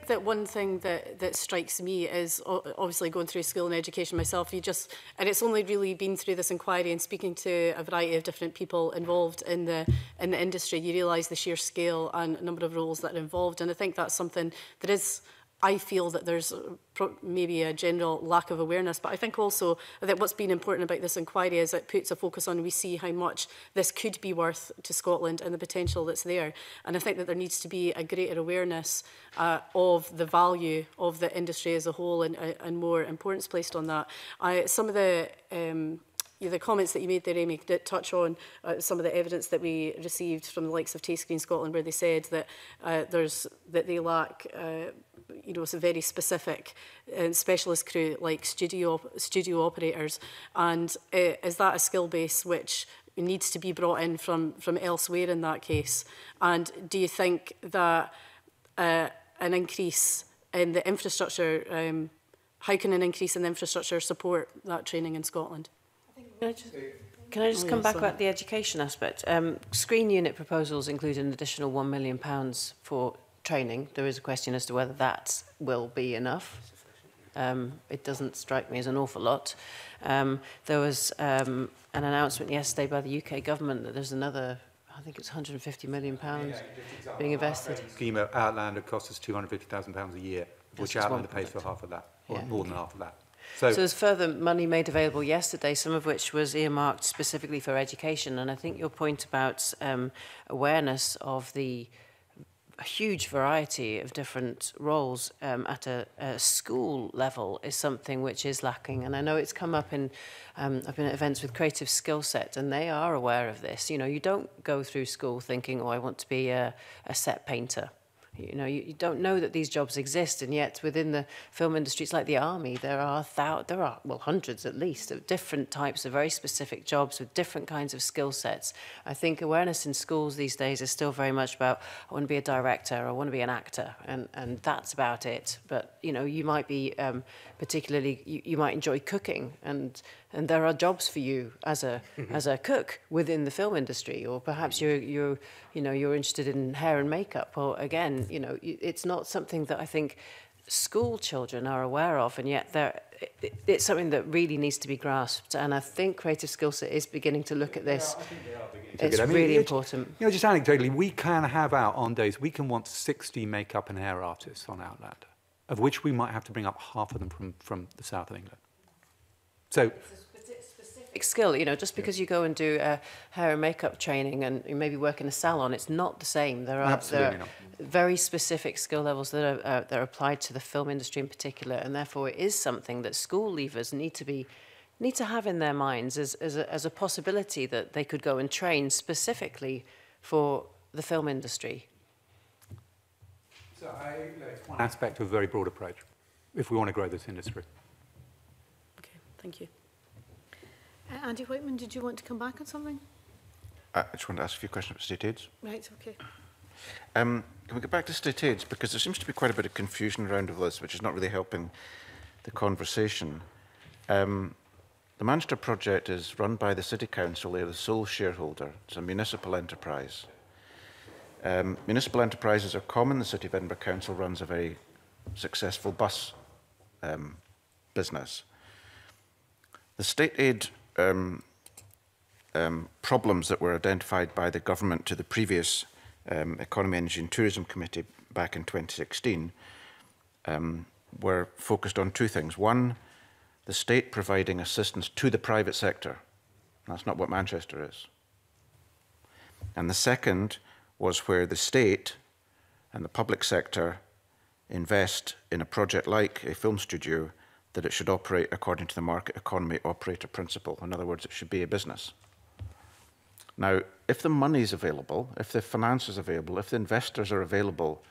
that one thing that, that strikes me is obviously going through school and education myself, you just, and it's only really been through this inquiry and speaking to a variety of different people involved in the, in the industry, you realise the sheer scale and number of roles that are involved. And I think that's something that is I feel that there's uh, maybe a general lack of awareness, but I think also that what's been important about this inquiry is it puts a focus on we see how much this could be worth to Scotland and the potential that's there. And I think that there needs to be a greater awareness uh, of the value of the industry as a whole and, uh, and more importance placed on that. I, some of the um, the comments that you made there, Amy, did touch on uh, some of the evidence that we received from the likes of Taste Green Scotland, where they said that uh, there's that they lack. Uh, you know, some very specific uh, specialist crew like studio studio operators, and uh, is that a skill base which needs to be brought in from from elsewhere in that case? And do you think that uh, an increase in the infrastructure um, how can an increase in infrastructure support that training in Scotland? Can I just, can I just oh, come yeah, back sorry. about the education aspect? Um, screen unit proposals include an additional £1 million for training. There is a question as to whether that will be enough. Um, it doesn't strike me as an awful lot. Um, there was um, an announcement yesterday by the UK government that there's another I think it's 150 million pounds yeah, being invested. Scheme outlined a costs us 250,000 pounds a year, That's which Outlander pays for half of that, or yeah. more than half of that. So, so there's further money made available yesterday, some of which was earmarked specifically for education. And I think your point about um, awareness of the a huge variety of different roles um, at a, a school level is something which is lacking. And I know it's come up in, um, I've been at events with Creative Skill Set and they are aware of this. You know, you don't go through school thinking, oh, I want to be a, a set painter. You know, you, you, don't know that these jobs exist, and yet within the film industry, it's like the army. There are thou- there are well hundreds at least of different types of very specific jobs with different kinds of skill sets. I think awareness in schools these days is still very much about I want to be a director, or I want to be an actor, and and that's about it. But you know, you might be um, particularly you, you might enjoy cooking and and there are jobs for you as a mm-hmm. as a cook within the film industry or perhaps mm-hmm. you're you're you know you're interested in hair and makeup. Or again you know it's not something that I think school children are aware of and yet there it, it's something that really needs to be grasped and I think creative skills is beginning to look at this. yeah, it's I mean, really important. you know just anecdotally we can have out on days we can want 60 makeup and hair artists on Outlander of which we might have to bring up half of them from from the south of England. So specific skill. You know, just because you go and do uh, hair and makeup training and you maybe work in a salon, it's not the same. There are, Absolutely there are not. very specific skill levels that are, uh, that are applied to the film industry in particular, and therefore it is something that school leavers need to be need to have in their minds as, as, a, as a possibility that they could go and train specifically for the film industry. So I, it's one aspect of a very broad approach if we want to grow this industry. Okay, thank you. Uh, Andy Whiteman, did you want to come back on something? Uh, I just want to ask a few questions about state aids. Right, okay. Um, can we get back to state aids? Because there seems to be quite a bit of confusion around all this, which is not really helping the conversation. Um, the Manchester project is run by the City Council. They're the sole shareholder. It's a municipal enterprise. Um, municipal enterprises are common. The City of Edinburgh Council runs a very successful bus um, business. The state aid um, um, problems that were identified by the government to the previous um, Economy, Energy and Tourism Committee back in 2016 um, were focused on two things. One, the state providing assistance to the private sector. That's not what Manchester is. And the second was where the state and the public sector invest in a project like a film studio that it should operate according to the market economy operator principle. In other words, it should be a business. Now, if the money is available, if the finance is available, if the investors are available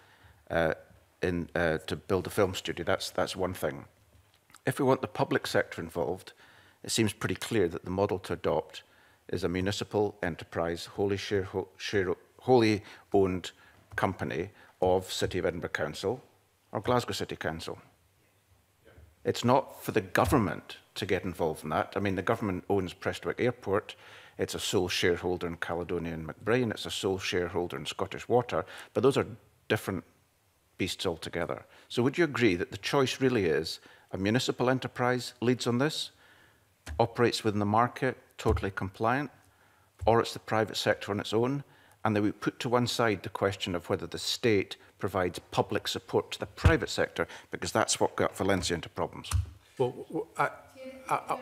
uh, in, uh, to build a film studio, that's, that's one thing. If we want the public sector involved, it seems pretty clear that the model to adopt is a municipal enterprise, wholly, share, share, wholly owned company of City of Edinburgh Council or Glasgow City Council. It's not for the government to get involved in that. I mean, the government owns Prestwick Airport. It's a sole shareholder in Caledonia and McBrain. It's a sole shareholder in Scottish Water. But those are different beasts altogether. So would you agree that the choice really is a municipal enterprise leads on this, operates within the market, totally compliant, or it's the private sector on its own, and they we put to one side the question of whether the state provides public support to the private sector because that's what got Valencia into problems. Well, I, I, I,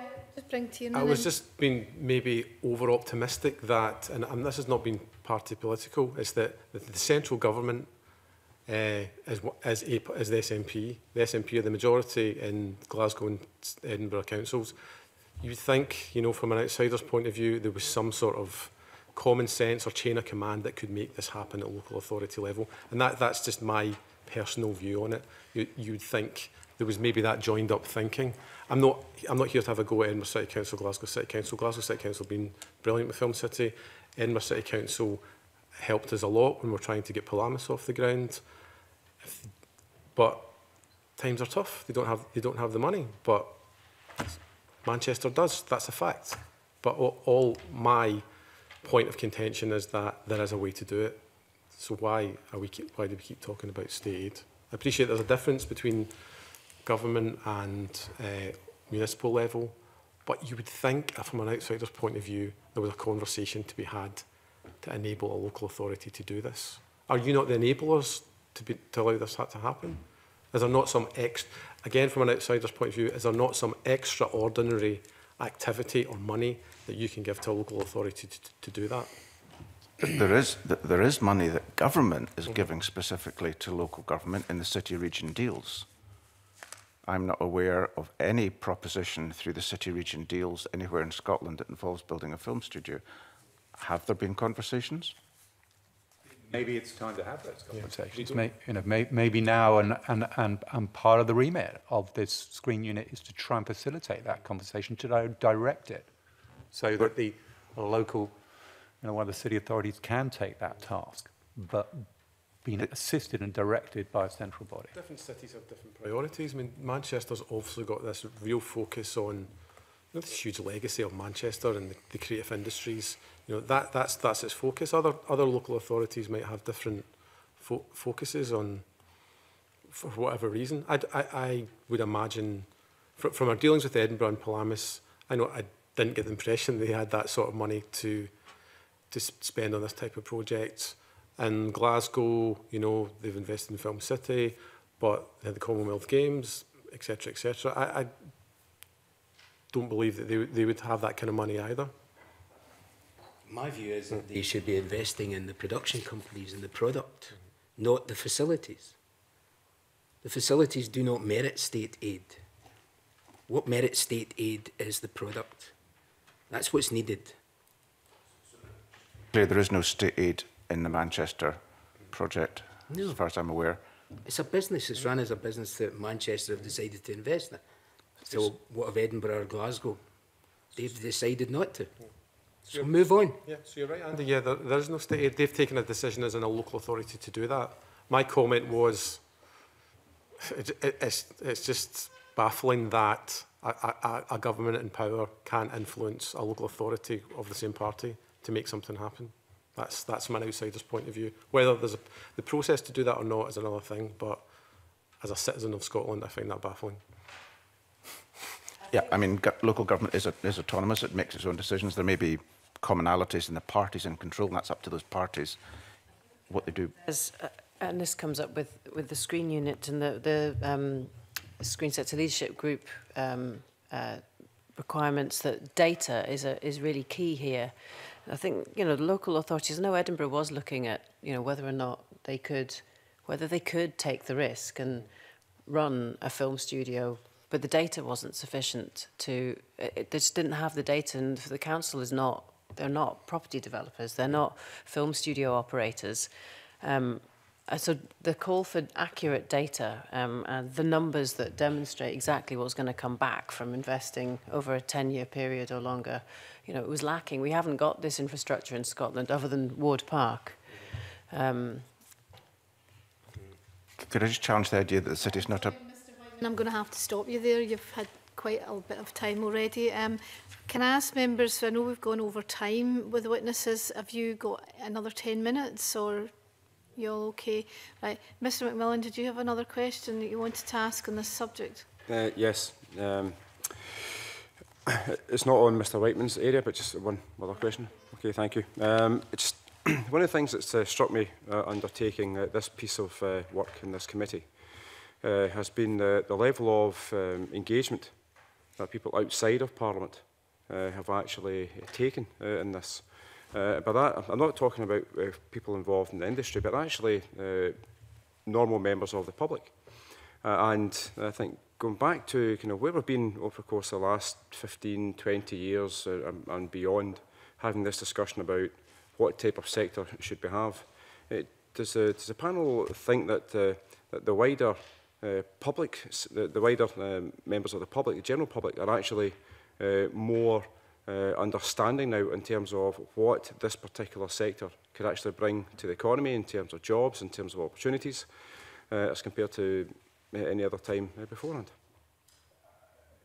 I was just being maybe over optimistic that, and, and this has not been party political, is that the, the central government uh, as, as, a, as the SNP. The SNP are the majority in Glasgow and Edinburgh councils. You'd think, you know, from an outsider's point of view, there was some sort of common sense or chain of command that could make this happen at local authority level. And that, that's just my personal view on it. You, you'd think there was maybe that joined up thinking. I'm not, I'm not here to have a go at Edinburgh City Council, Glasgow City Council. Glasgow City Council have been brilliant with Film City. Edinburgh City Council helped us a lot when we're trying to get Pelamis off the ground. But times are tough. They don't have, they don't have the money. But Manchester does. That's a fact. But all, all my point of contention is that there is a way to do it. So why are we keep, why do we keep talking about state aid? I appreciate there's a difference between government and uh, municipal level, but you would think, from an outsider's point of view, there was a conversation to be had to enable a local authority to do this. Are you not the enablers to, be, to allow this to happen? Is there not some ex again from an outsider's point of view, is there not some extraordinary activity or money that you can give to a local authority to, to, to do that? There is, there is money that government is mm. giving specifically to local government in the city region deals. I'm not aware of any proposition through the city region deals anywhere in Scotland that involves building a film studio. Have there been conversations? Maybe it's time to have those conversations. May, you know, may, maybe now and, and, and, and part of the remit of this screen unit is to try and facilitate that conversation, to di direct it so that the local, you know, one of the city authorities can take that task, but being assisted and directed by a central body. Different cities have different priorities. I mean, Manchester's obviously got this real focus on you know, this huge legacy of Manchester and the, the creative industries. You know, that, that's, that's its focus. Other, other local authorities might have different fo focuses on, for whatever reason. I, I, I would imagine, fr from our dealings with Edinburgh and Pelamis, I know I didn't get the impression they had that sort of money to, to spend on this type of projects. In Glasgow, you know, they've invested in Film City, but they had the Commonwealth Games, etc., etc. I, I don't believe that they, they would have that kind of money either. My view is that they should be investing in the production companies and the product, not the facilities. The facilities do not merit state aid. What merits state aid is the product. That's what's needed. There is no state aid in the Manchester project, no. as far as I'm aware. It's a business. It's run as a business that Manchester have decided to invest in. So what of Edinburgh or Glasgow? They've decided not to. So move on. Yeah, so you're right, Andy. Yeah, there, there's no state aid. They've taken a decision as in a local authority to do that. My comment was, it, it, it's, it's just baffling that a, a, a government in power can't influence a local authority of the same party to make something happen. That's, that's from an outsider's point of view. Whether there's a, the process to do that or not is another thing, but as a citizen of Scotland, I find that baffling. Yeah, I mean, local government is, a, is autonomous. It makes its own decisions. There may be commonalities in the parties in control, and that's up to those parties what they do. As, uh, and this comes up with, with the screen unit and the, the um, Screen Sector Leadership Group um, uh, requirements that data is a, is really key here. I think you know the local authorities. I know Edinburgh was looking at you know whether or not they could whether they could take the risk and run a film studio, but the data wasn't sufficient to. It, they just didn't have the data, and the council is not. They're not property developers. They're not film studio operators. Um, Uh, so the call for accurate data, um, and the numbers that demonstrate exactly what's going to come back from investing over a 10-year period or longer, you know, it was lacking. We haven't got this infrastructure in Scotland other than Ward Park. Um, Could I just challenge the idea that the city's not a... I'm going to have to stop you there. You've had quite a bit of time already. Um, can I ask members, I know we've gone over time with witnesses, have you got another 10 minutes or... you all okay? Right. Mr McMillan, did you have another question that you wanted to ask on this subject? Uh, yes. Um, it's not on Mr Wightman's area, but just one other question. Okay, thank you. Um, it's one of the things that's uh, struck me uh, undertaking uh, this piece of uh, work in this committee uh, has been the, the level of um, engagement that people outside of Parliament uh, have actually taken uh, in this. Uh, Uh, but that, I'm not talking about uh, people involved in the industry, but actually uh, normal members of the public. Uh, and I think going back to kind of where we've been over the course of the last 15, 20 years uh, and beyond, having this discussion about what type of sector should we have, it, does, the, does the panel think that, uh, that the wider uh, public, the, the wider um, members of the public, the general public, are actually uh, more uh, understanding now in terms of what this particular sector could actually bring to the economy in terms of jobs, in terms of opportunities, uh, as compared to uh, any other time uh, beforehand.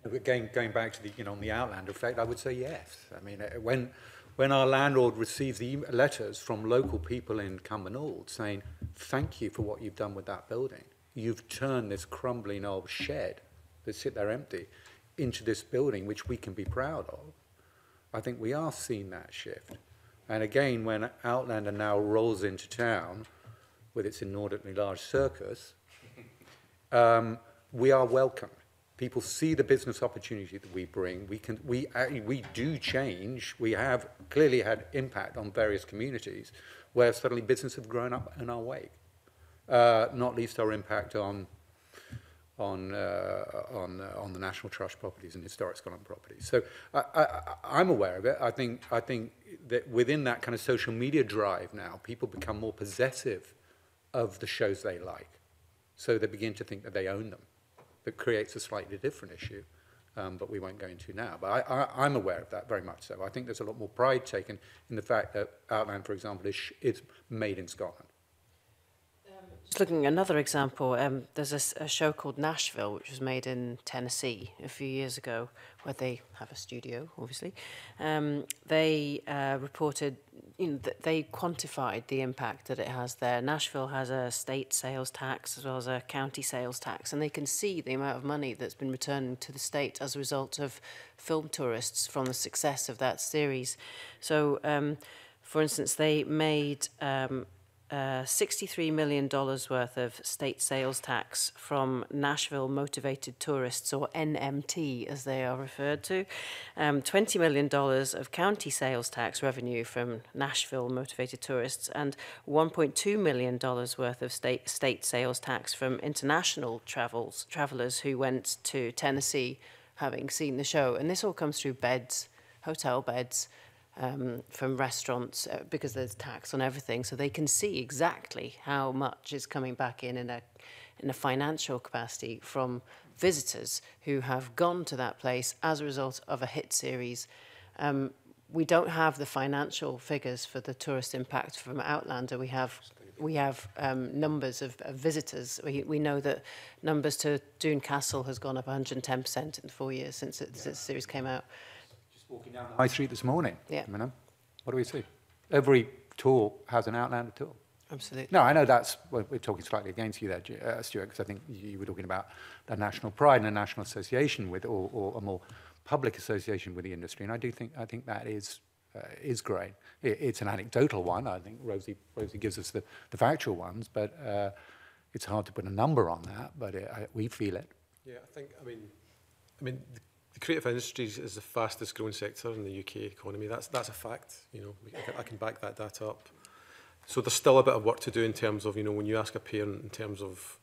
Again, going back to the, you know, on the Outlander effect, I would say yes. I mean, uh, when, when our landlord receives the letters from local people in Cumbernauld saying, thank you for what you've done with that building, you've turned this crumbling old shed that sit there empty into this building which we can be proud of. I think we are seeing that shift. And again, when Outlander now rolls into town with its inordinately large circus, um, we are welcome. People see the business opportunity that we bring. We can, we, actually, we do change. We have clearly had impact on various communities where suddenly business have grown up in our wake. Uh, not least our impact on on uh, on uh, on the National Trust properties and historic Scotland properties. So I, I'm aware of it. I think I think that within that kind of social media drive now, people become more possessive of the shows they like. So they begin to think that they own them. That creates a slightly different issue, um, but we won't go into now. But I, I'm aware of that very much so. I think there's a lot more pride taken in the fact that Outland, for example, is, is made in Scotland. Just looking at another example, um, there's a, a show called Nashville, which was made in Tennessee a few years ago, where they have a studio, obviously. Um, they uh, reported, you know, th they quantified the impact that it has there. Nashville has a state sales tax as well as a county sales tax, and they can see the amount of money that's been returned to the state as a result of film tourists from the success of that series. So, um, for instance, they made um, uh, $63 million worth of state sales tax from Nashville Motivated Tourists, or NMT as they are referred to, um, $20 million of county sales tax revenue from Nashville Motivated Tourists, and $1.2 million worth of state, state sales tax from international travels, travelers who went to Tennessee having seen the show. And this all comes through beds, hotel beds, um, from restaurants uh, because there's tax on everything, so they can see exactly how much is coming back in in a in a financial capacity from visitors who have gone to that place as a result of a hit series. Um, we don't have the financial figures for the tourist impact from Outlander. We have we have um, numbers of, of visitors. We, we know that numbers to Dune Castle has gone up 110% in four years since, it, yeah. since the series came out walking down the high street this morning. Yeah. You know, what do we see? Every tour has an outlander tour. Absolutely. No, I know that's, well, we're talking slightly against you there, uh, Stuart, because I think you were talking about a national pride and a national association with, or, or a more public association with the industry. And I do think, I think that is, uh, is great. It, it's an anecdotal one. I think Rosie, Rosie gives us the, the factual ones, but uh, it's hard to put a number on that, but it, I, we feel it. Yeah, I think, I mean, I mean, the the creative industries is the fastest growing sector in the UK economy. That's, that's a fact. You know, I can, I can back that data up. So there's still a bit of work to do in terms of, you know, when you ask a parent in terms of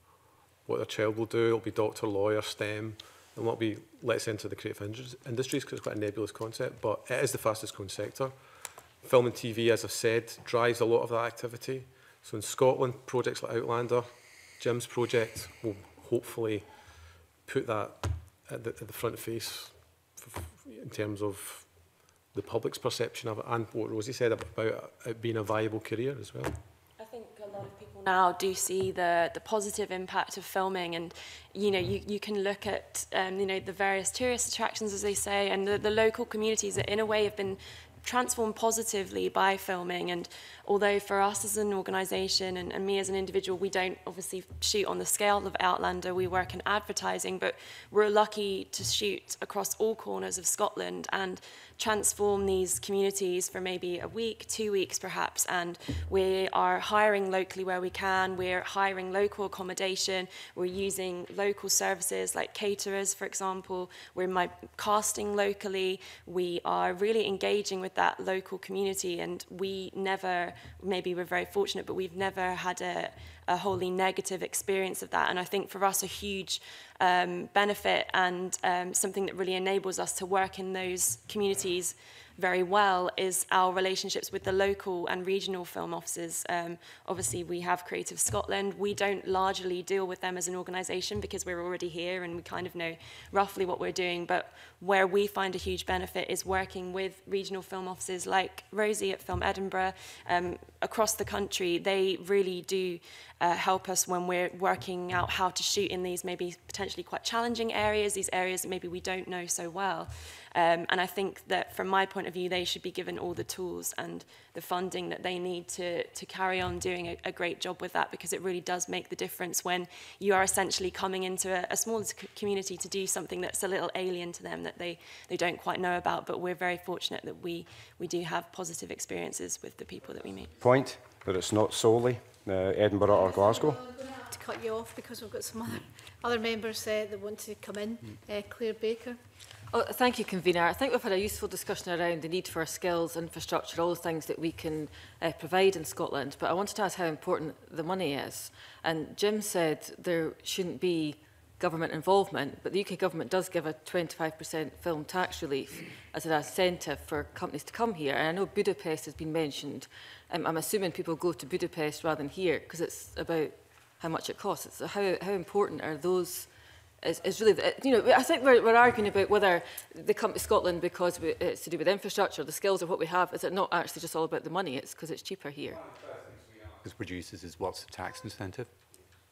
what their child will do, it'll be doctor, lawyer, STEM, and not be let's enter the creative industries because it's quite a nebulous concept, but it is the fastest growing sector. Film and TV, as I've said, drives a lot of that activity. So in Scotland, projects like Outlander, Jim's project will hopefully put that at the, at the front face in terms of the public's perception of it and what Rosie said about it being a viable career as well? I think a lot of people now do see the, the positive impact of filming and, you know, you, you can look at, um, you know, the various tourist attractions, as they say, and the, the local communities that in a way have been transformed positively by filming. And although for us as an organisation and, and me as an individual, we don't obviously shoot on the scale of Outlander, we work in advertising, but we're lucky to shoot across all corners of Scotland. And transform these communities for maybe a week, two weeks perhaps, and we are hiring locally where we can, we're hiring local accommodation, we're using local services like caterers, for example, we're my casting locally, we are really engaging with that local community and we never, maybe we're very fortunate, but we've never had a a wholly negative experience of that. And I think for us, a huge um, benefit and um, something that really enables us to work in those communities very well is our relationships with the local and regional film offices. Um, obviously, we have Creative Scotland. We don't largely deal with them as an organisation because we're already here and we kind of know roughly what we're doing. But where we find a huge benefit is working with regional film offices like Rosie at Film Edinburgh um, across the country. They really do uh, help us when we're working out how to shoot in these maybe potentially quite challenging areas, these areas that maybe we don't know so well. Um, and I think that from my point of view, they should be given all the tools and the funding that they need to, to carry on doing a, a great job with that because it really does make the difference when you are essentially coming into a, a smaller community to do something that's a little alien to them that they, they don't quite know about. But we're very fortunate that we, we do have positive experiences with the people that we meet. Point that it's not solely uh, Edinburgh or Glasgow. To cut you off because we've got some other, other members uh, that want to come in. Hmm. Uh, Claire Baker. Oh, thank you, Convener. I think we've had a useful discussion around the need for skills, infrastructure, all the things that we can uh, provide in Scotland. But I wanted to ask how important the money is. And Jim said there shouldn't be government involvement, but the UK government does give a 25% film tax relief as an incentive for companies to come here. And I know Budapest has been mentioned. Um, I'm assuming people go to Budapest rather than here because it's about how much it costs. So how, how important are those is, is really, the, you know, I think we're, we're arguing about whether they come to Scotland because we, it's to do with infrastructure, the skills of what we have. Is it not actually just all about the money? It's because it's cheaper here. As producers is what's the tax incentive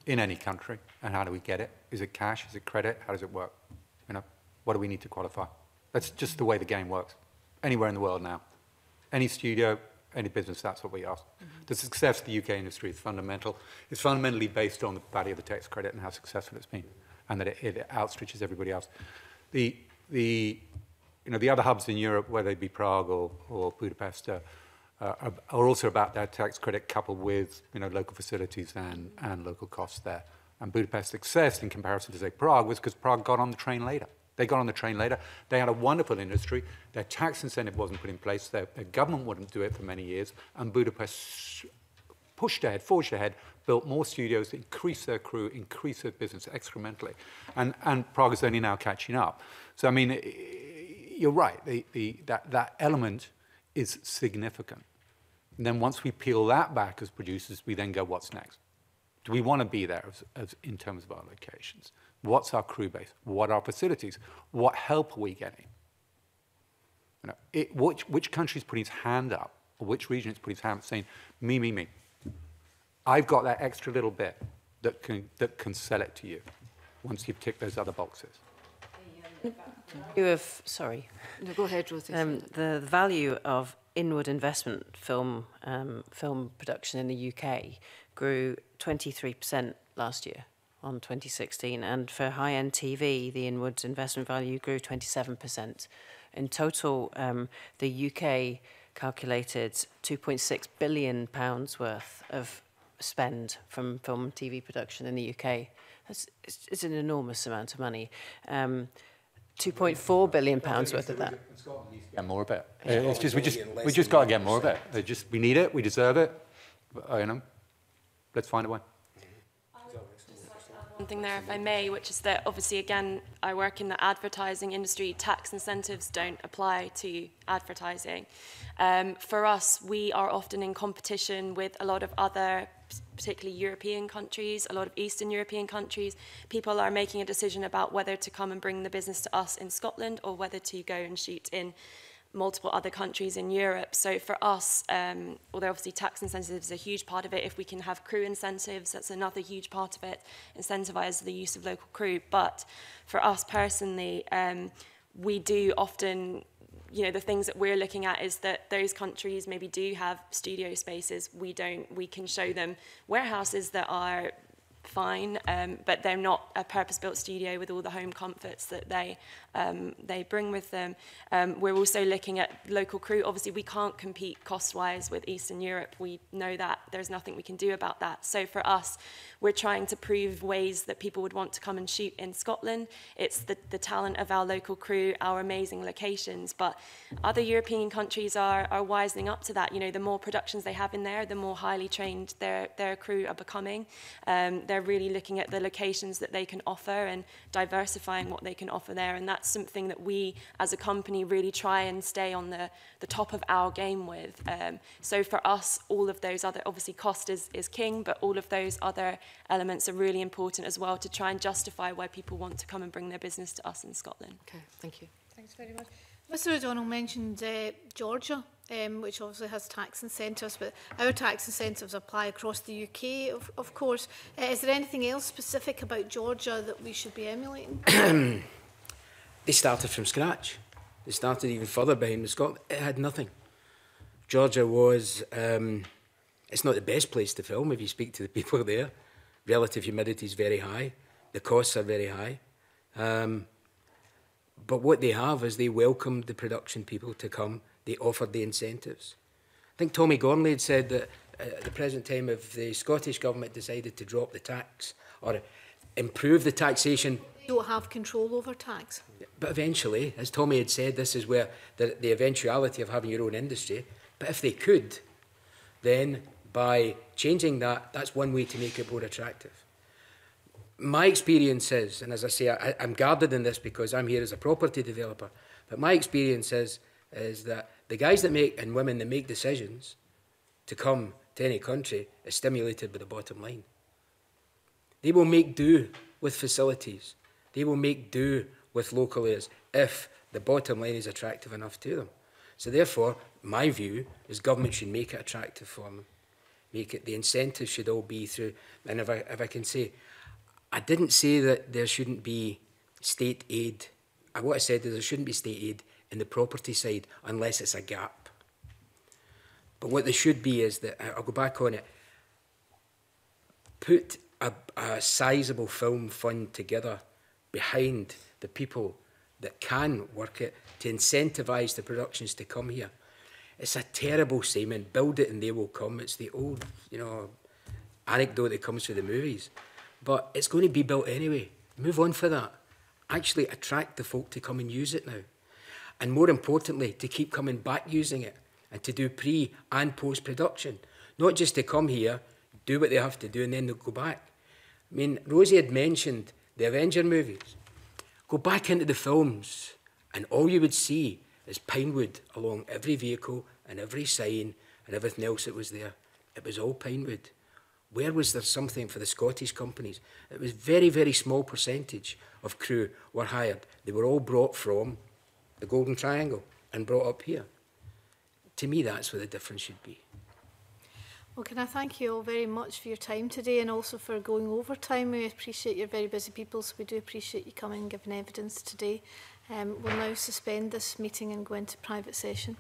in any country and how do we get it? Is it cash? Is it credit? How does it work? You know, what do we need to qualify? That's just the way the game works. Anywhere in the world now. Any studio, any business, that's what we ask. Mm -hmm. The success of the UK industry is fundamental. It's fundamentally based on the value of the tax credit and how successful it's been and that it, it outstretches everybody else. The, the, you know, the other hubs in Europe, whether they be Prague or, or Budapest, uh, uh, are, are also about that tax credit coupled with you know, local facilities and, and local costs there. And Budapest's success in comparison to, say, Prague was because Prague got on the train later. They got on the train later. They had a wonderful industry. Their tax incentive wasn't put in place. Their, their government wouldn't do it for many years. And Budapest pushed ahead, forged ahead, built more studios, increased their crew, increased their business excrementally. And, and Prague is only now catching up. So, I mean, you're right, the, the, that, that element is significant. And then once we peel that back as producers, we then go, what's next? Do we want to be there as, as in terms of our locations? What's our crew base? What are our facilities? What help are we getting? You know, it, which, which country is putting its hand up, or which region is putting its hand up saying, me, me, me. I've got that extra little bit that can, that can sell it to you once you've ticked those other boxes. You have, sorry. No, go ahead, Rosie. Um, the, the value of inward investment film um, film production in the UK grew 23% last year on 2016 and for high-end TV the inward investment value grew 27% in total um, the UK calculated 2.6 billion pounds worth of spend from film and TV production in the UK. That's, it's, it's an enormous amount of money. Um, 2.4 billion pounds worth of that. Get more of it. It's just we just we just got to get more of it. It just we need it. We deserve it. You know, let's find a way one thing there, if I may, which is that obviously, again, I work in the advertising industry. Tax incentives don't apply to advertising. Um, for us, we are often in competition with a lot of other, particularly European countries, a lot of Eastern European countries, people are making a decision about whether to come and bring the business to us in Scotland or whether to go and shoot in multiple other countries in Europe. So for us, um, although obviously tax incentives is a huge part of it, if we can have crew incentives, that's another huge part of it, incentivize the use of local crew. But for us personally, um, we do often you know, the things that we're looking at is that those countries maybe do have studio spaces. We don't. We can show them warehouses that are fine, um, but they're not a purpose-built studio with all the home comforts that they um, they bring with them. Um, we're also looking at local crew. Obviously, we can't compete cost-wise with Eastern Europe. We know that. There's nothing we can do about that. So for us, we're trying to prove ways that people would want to come and shoot in Scotland. It's the, the talent of our local crew, our amazing locations, but other European countries are, are wisening up to that. You know, the more productions they have in there, the more highly trained their, their crew are becoming. Um, they're really looking at the locations that they can offer and diversifying what they can offer there. And that's that's something that we as a company really try and stay on the, the top of our game with. Um, so for us, all of those other, obviously cost is, is king, but all of those other elements are really important as well to try and justify why people want to come and bring their business to us in Scotland. Okay, thank you. Thanks very much. Mr O'Donnell mentioned uh, Georgia, um, which obviously has tax incentives, but our tax incentives apply across the UK, of, of course. Uh, is there anything else specific about Georgia that we should be emulating? They started from scratch. They started even further behind the Scotland. It had nothing. Georgia was, um, it's not the best place to film if you speak to the people there. Relative humidity is very high. The costs are very high. Um, but what they have is they welcomed the production people to come. They offered the incentives. I think Tommy Gormley had said that at the present time, if the Scottish government decided to drop the tax or improve the taxation don't have control over tax. But eventually, as Tommy had said, this is where the, the eventuality of having your own industry. But if they could, then by changing that, that's one way to make it more attractive. My experience is, and as I say, I, I'm guarded in this because I'm here as a property developer, but my experience is, is that the guys that make and women that make decisions to come to any country is stimulated by the bottom line. They will make do with facilities. They will make do with local areas if the bottom line is attractive enough to them. So therefore, my view is government should make it attractive for them. Make it, the incentives should all be through, and if I, if I can say, I didn't say that there shouldn't be state aid. I, what I said is there shouldn't be state aid in the property side unless it's a gap. But what there should be is that, uh, I'll go back on it, put a, a sizable film fund together behind the people that can work it to incentivise the productions to come here. It's a terrible statement. Build it and they will come. It's the old, you know, anecdote that comes through the movies. But it's going to be built anyway. Move on for that. Actually attract the folk to come and use it now. And more importantly, to keep coming back using it and to do pre and post production. Not just to come here, do what they have to do, and then they'll go back. I mean, Rosie had mentioned the Avenger movies. Go back into the films, and all you would see is pinewood along every vehicle and every sign and everything else that was there. It was all pinewood. Where was there something for the Scottish companies? It was very, very small percentage of crew were hired. They were all brought from the Golden Triangle and brought up here. To me, that's where the difference should be. Well, can I thank you all very much for your time today and also for going over time. We appreciate you're very busy people, so we do appreciate you coming and giving evidence today. Um, we'll now suspend this meeting and go into private session.